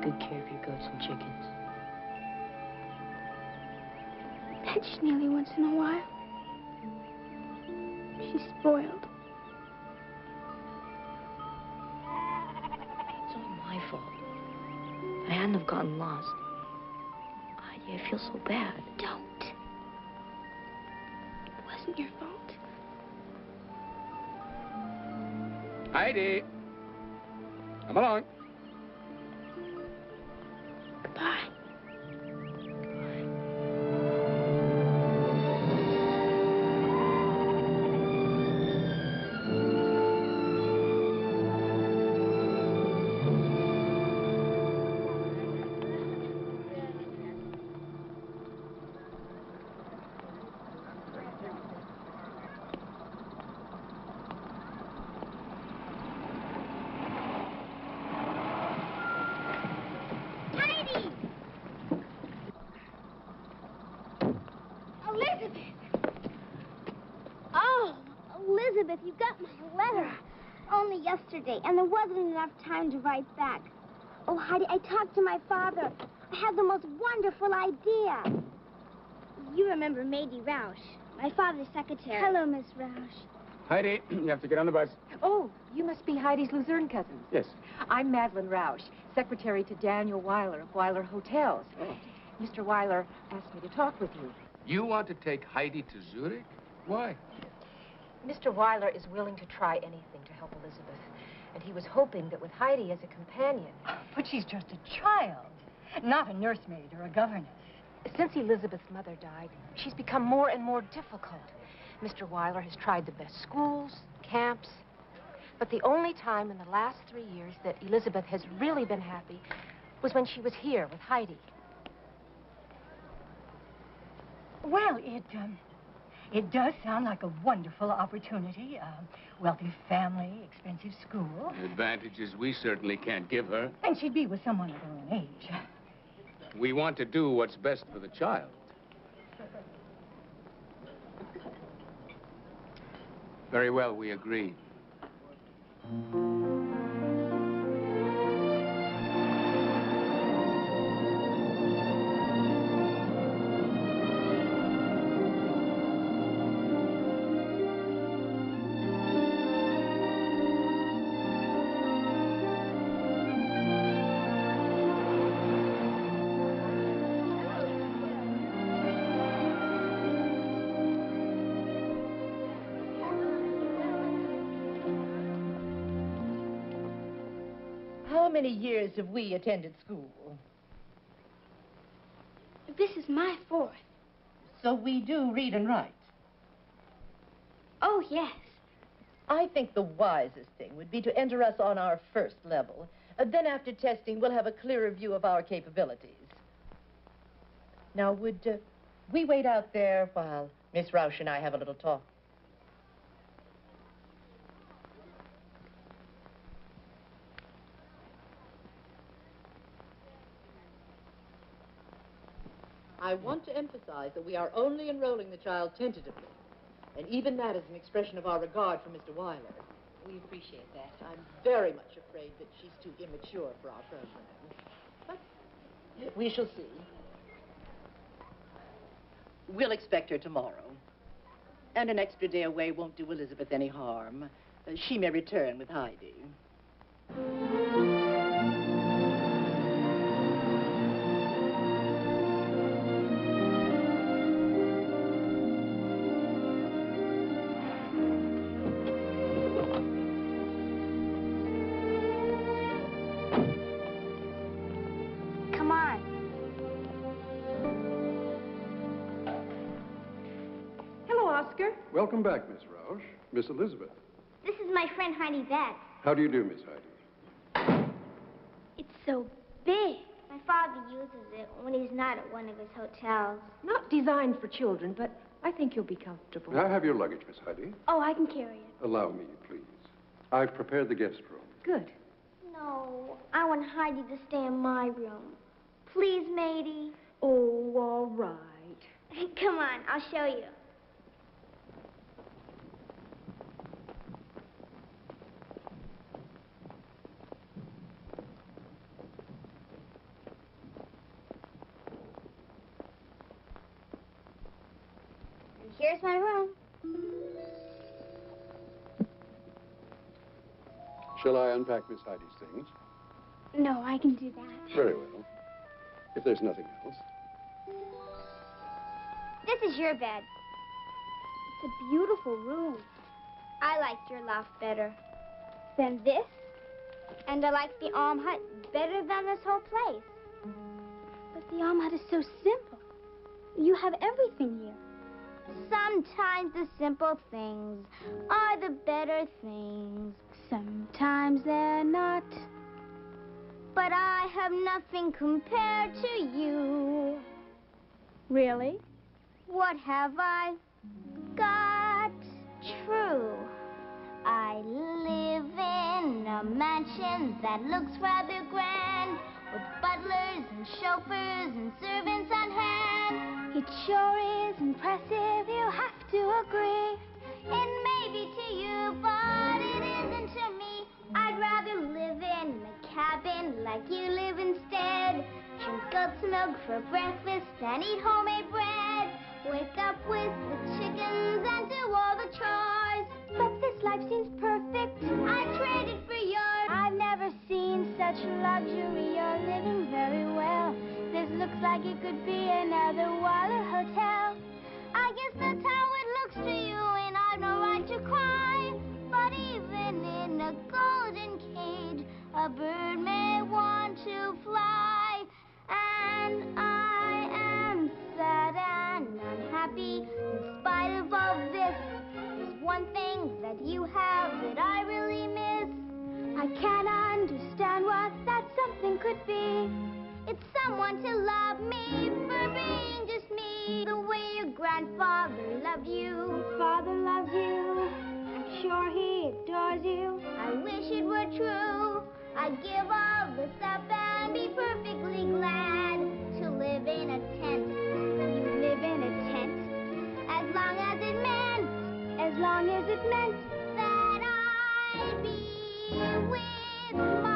Take good care of your goats and chickens. That's Neely once in a while. She's spoiled. It's all my fault. I hadn't have gotten lost. I, I feel so bad. Don't. It wasn't your fault. Heidi! Come along. Yesterday, and there wasn't enough time to write back. Oh, Heidi, I talked to my father. I had the most wonderful idea. You remember Mady Roush, my father's secretary. Hello, Miss Roush. Heidi, you have to get on the bus. Oh, you must be Heidi's Lucerne cousins. Yes. I'm Madeline Roush, secretary to Daniel Weiler of Weiler Hotels. Oh. Mr. Weiler asked me to talk with you. You want to take Heidi to Zurich? Why? Mr. Weiler is willing to try anything to help Elizabeth. And he was hoping that with Heidi as a companion. But she's just a child, not a nursemaid or a governess. Since Elizabeth's mother died, she's become more and more difficult. Mr. Weiler has tried the best schools, camps. But the only time in the last three years that Elizabeth has really been happy was when she was here with Heidi. Well, it, um, it does sound like a wonderful opportunity. Um, wealthy family, expensive school. Advantages we certainly can't give her. And she'd be with someone of her own age. We want to do what's best for the child. Very well, we agree. Years have we attended school? This is my fourth. So we do read and write. Oh, yes. I think the wisest thing would be to enter us on our first level. Uh, then after testing, we'll have a clearer view of our capabilities. Now, would uh, we wait out there while Miss Roush and I have a little talk? I want to emphasize that we are only enrolling the child tentatively. And even that is an expression of our regard for Mr. Weiler. We appreciate that. I'm very much afraid that she's too immature for our program. But we shall see. We'll expect her tomorrow. And an extra day away won't do Elizabeth any harm. Uh, she may return with Heidi. Welcome back, Miss Roush. Miss Elizabeth. This is my friend Heidi Beck. How do you do, Miss Heidi? It's so big. My father uses it when he's not at one of his hotels. Not designed for children, but I think you'll be comfortable. Now have your luggage, Miss Heidi. Oh, I can carry it. Allow me, please. I've prepared the guest room. Good. No, I want Heidi to stay in my room. Please, Mady. Oh, all right. (laughs) Come on, I'll show you. I unpack Miss Heidi's things? No, I can do that. Very well. If there's nothing else. This is your bed. It's a beautiful room. I liked your loft better than this, and I like the Alm Hut better than this whole place. But the Alm Hut is so simple. You have everything here. Sometimes the simple things are the better things. Sometimes they're not. But I have nothing compared to you. Really? What have I got? True. I live in a mansion that looks rather grand, with butlers and chauffeurs and servants on hand. It sure is impressive, you have to agree. It may be to you, but rather live in a cabin like you live instead. Drink goat's milk for breakfast and eat homemade bread. Wake up with the chickens and do all the chores. But this life seems perfect. I traded for yours. I've never seen such luxury. You're living very well. This looks like it could be another Weiler hotel. I guess that's how it looks to you, even in a golden cage, a bird may want to fly. And I am sad and unhappy in spite of all this. There's one thing that you have that I really miss. I can't understand what that something could be. It's someone to love me for being just me. The way your grandfather loved you. Father loves you. Sure he adores you. I wish it were true. I'd give all this up and be perfectly glad to live in a tent. You live in a tent. As long as it meant, as long as it meant that I'd be with my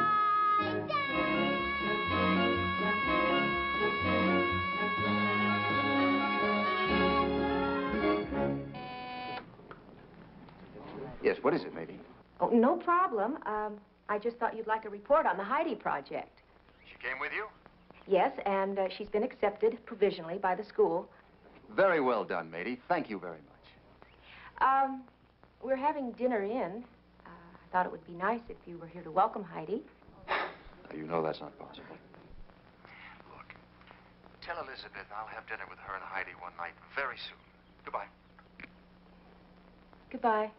Yes, what is it, Mady? Oh, no problem. Um, I just thought you'd like a report on the Heidi project. She came with you? Yes, and uh, she's been accepted provisionally by the school. Very well done, Mady. Thank you very much. Um, we're having dinner in. Uh, I thought it would be nice if you were here to welcome Heidi. You know that's not possible. Look, tell Elizabeth I'll have dinner with her and Heidi one night very soon. Goodbye. Goodbye.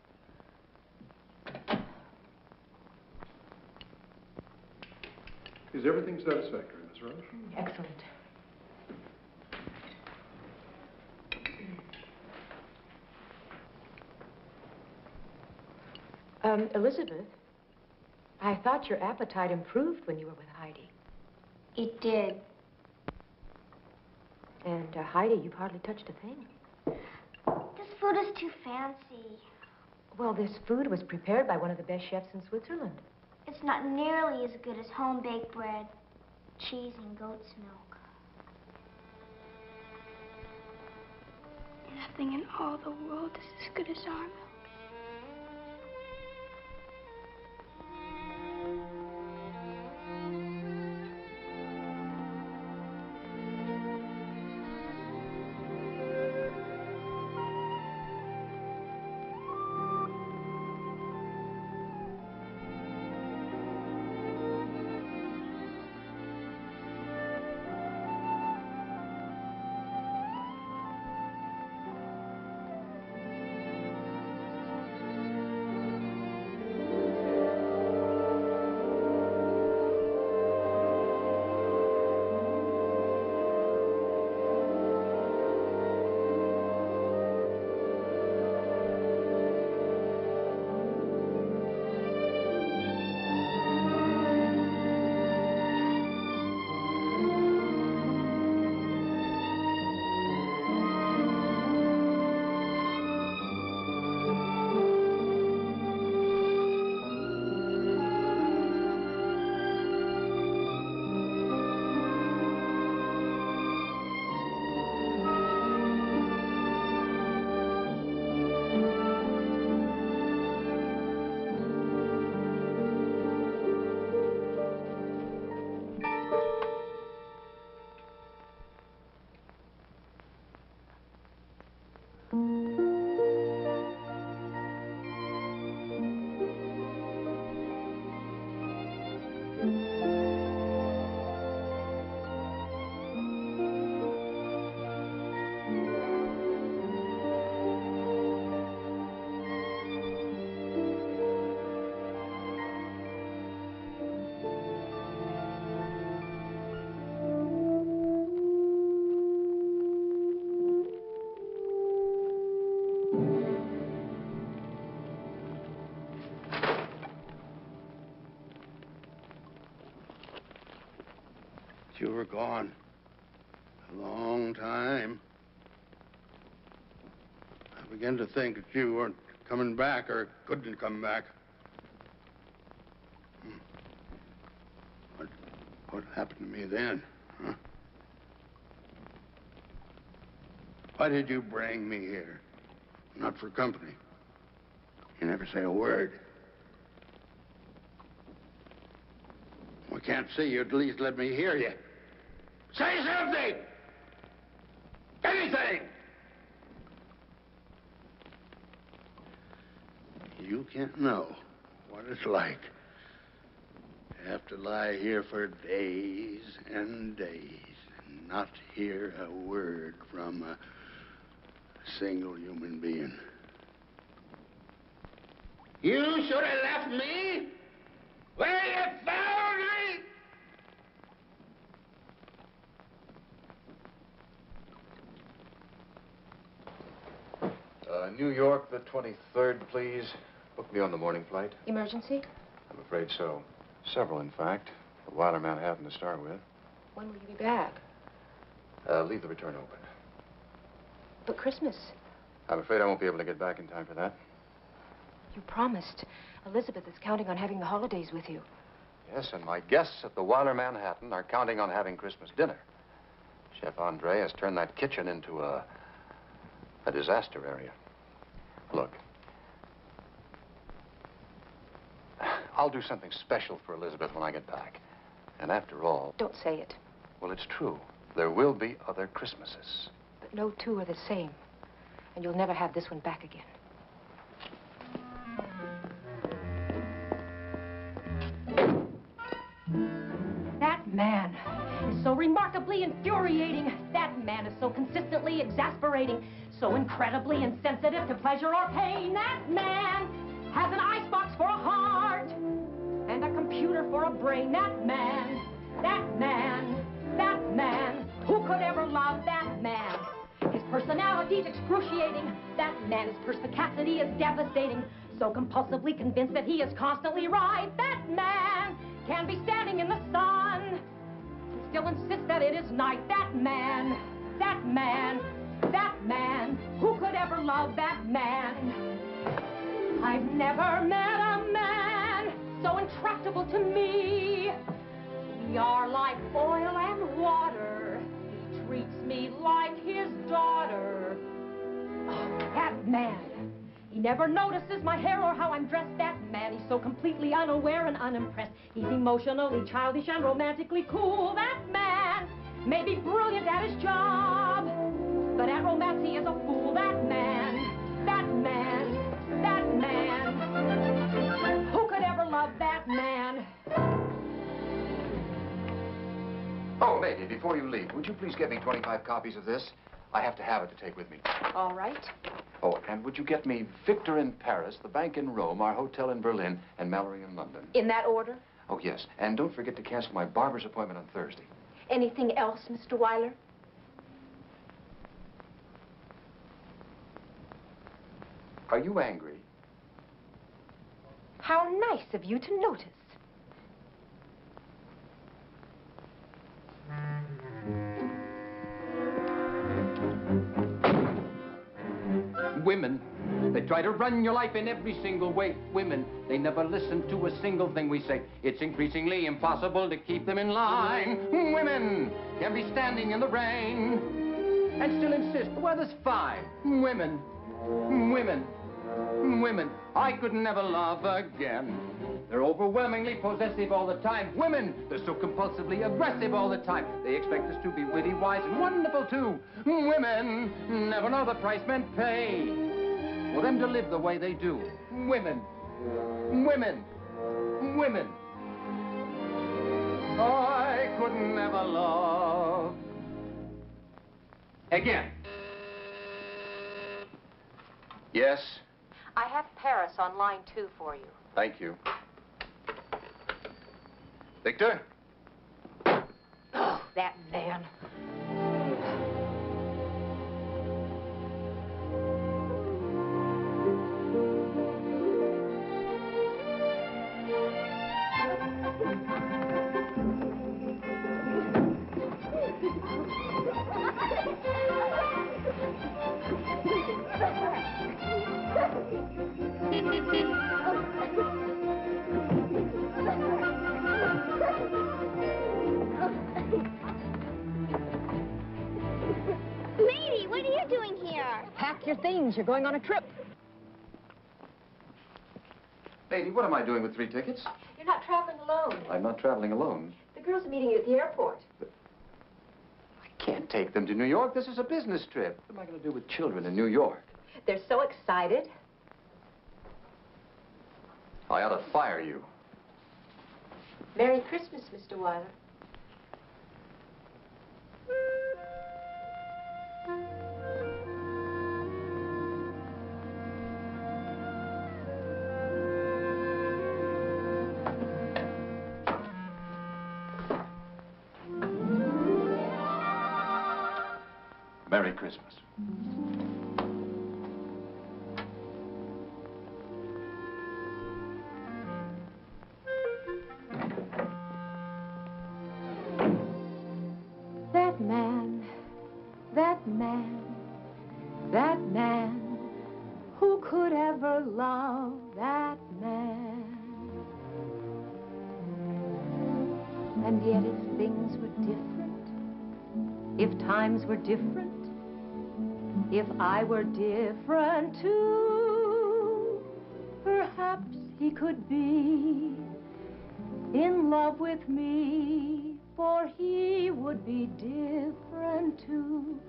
Is everything satisfactory, Miss Roush? Excellent. Um, Elizabeth, I thought your appetite improved when you were with Heidi. It did. And uh, Heidi, you've hardly touched a thing. This food is too fancy. Well, this food was prepared by one of the best chefs in Switzerland. It's not nearly as good as home baked bread, cheese, and goat's milk. Nothing in all the world is as good as our milk. Were gone a long time. I began to think that you weren't coming back or couldn't come back. Hmm. What, what happened to me then? Huh? Why did you bring me here? Not for company. You never say a word. I can't see you. At least let me hear you. Say something! Anything! You can't know what it's like to have to lie here for days and days and not hear a word from a single human being. You should have left me where you found me! Uh, New York, the 23rd, please. Book me on the morning flight. Emergency? I'm afraid so. Several, in fact. The Weiler Manhattan to start with. When will you be back? Uh, leave the return open. But Christmas. I'm afraid I won't be able to get back in time for that. You promised. Elizabeth is counting on having the holidays with you. Yes, and my guests at the Weiler Manhattan are counting on having Christmas dinner. Chef Andre has turned that kitchen into a, a disaster area. Look, I'll do something special for Elizabeth when I get back. And after all, Don't say it. well, it's true. There will be other Christmases. But no two are the same. And you'll never have this one back again. That man is so remarkably infuriating. That man is so consistently exasperating, so incredibly insensitive to pleasure or pain. That man has an icebox for a heart and a computer for a brain. That man, that man, that man. Who could ever love that man? His personality's excruciating. That man's perspicacity is devastating. So compulsively convinced that he is constantly right. That man can be standing in the sun and still insist that it is night. That man, that man, that man. Who could ever love that man? I've never met a man so intractable to me. We are like oil and water. He treats me like his daughter. Oh, that man. He never notices my hair or how I'm dressed. That man, he's so completely unaware and unimpressed. He's emotionally childish and romantically cool. That man may be brilliant at his job, but at romance he is a fool. That man, that man, that man. Who could ever love that man? Oh, lady, before you leave, would you please get me 25 copies of this? I have to have it to take with me. All right. Oh, and would you get me Victor in Paris, the bank in Rome, our hotel in Berlin, and Mallory in London? In that order? Oh, yes. And don't forget to cancel my barber's appointment on Thursday. Anything else, Mr. Weiler? Are you angry? How nice of you to notice. Women, they try to run your life in every single way. Women, they never listen to a single thing we say. It's increasingly impossible to keep them in line. Women can be standing in the rain and still insist the weather's fine. Women, women, women, I could never love again. They're overwhelmingly possessive all the time. Women, they're so compulsively aggressive all the time. They expect us to be witty, wise, and wonderful too. Women never know the price men pay for them to live the way they do. Women, women, women. I could never love again. Yes, I have Paris on line two for you. thank you. Victor? Oh, that man. Lady, what are you doing here? Pack your things. You're going on a trip. Lady, what am I doing with three tickets? You're not traveling alone. I'm not traveling alone. The girls are meeting you at the airport. But I can't take them to New York. This is a business trip. What am I going to do with children in New York? They're so excited. I ought to fire you. Merry Christmas, Mr. Weiler. If I were different too, perhaps he could be in love with me, for he would be different too.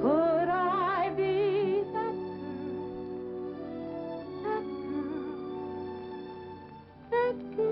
Could I be that girl, that girl, that girl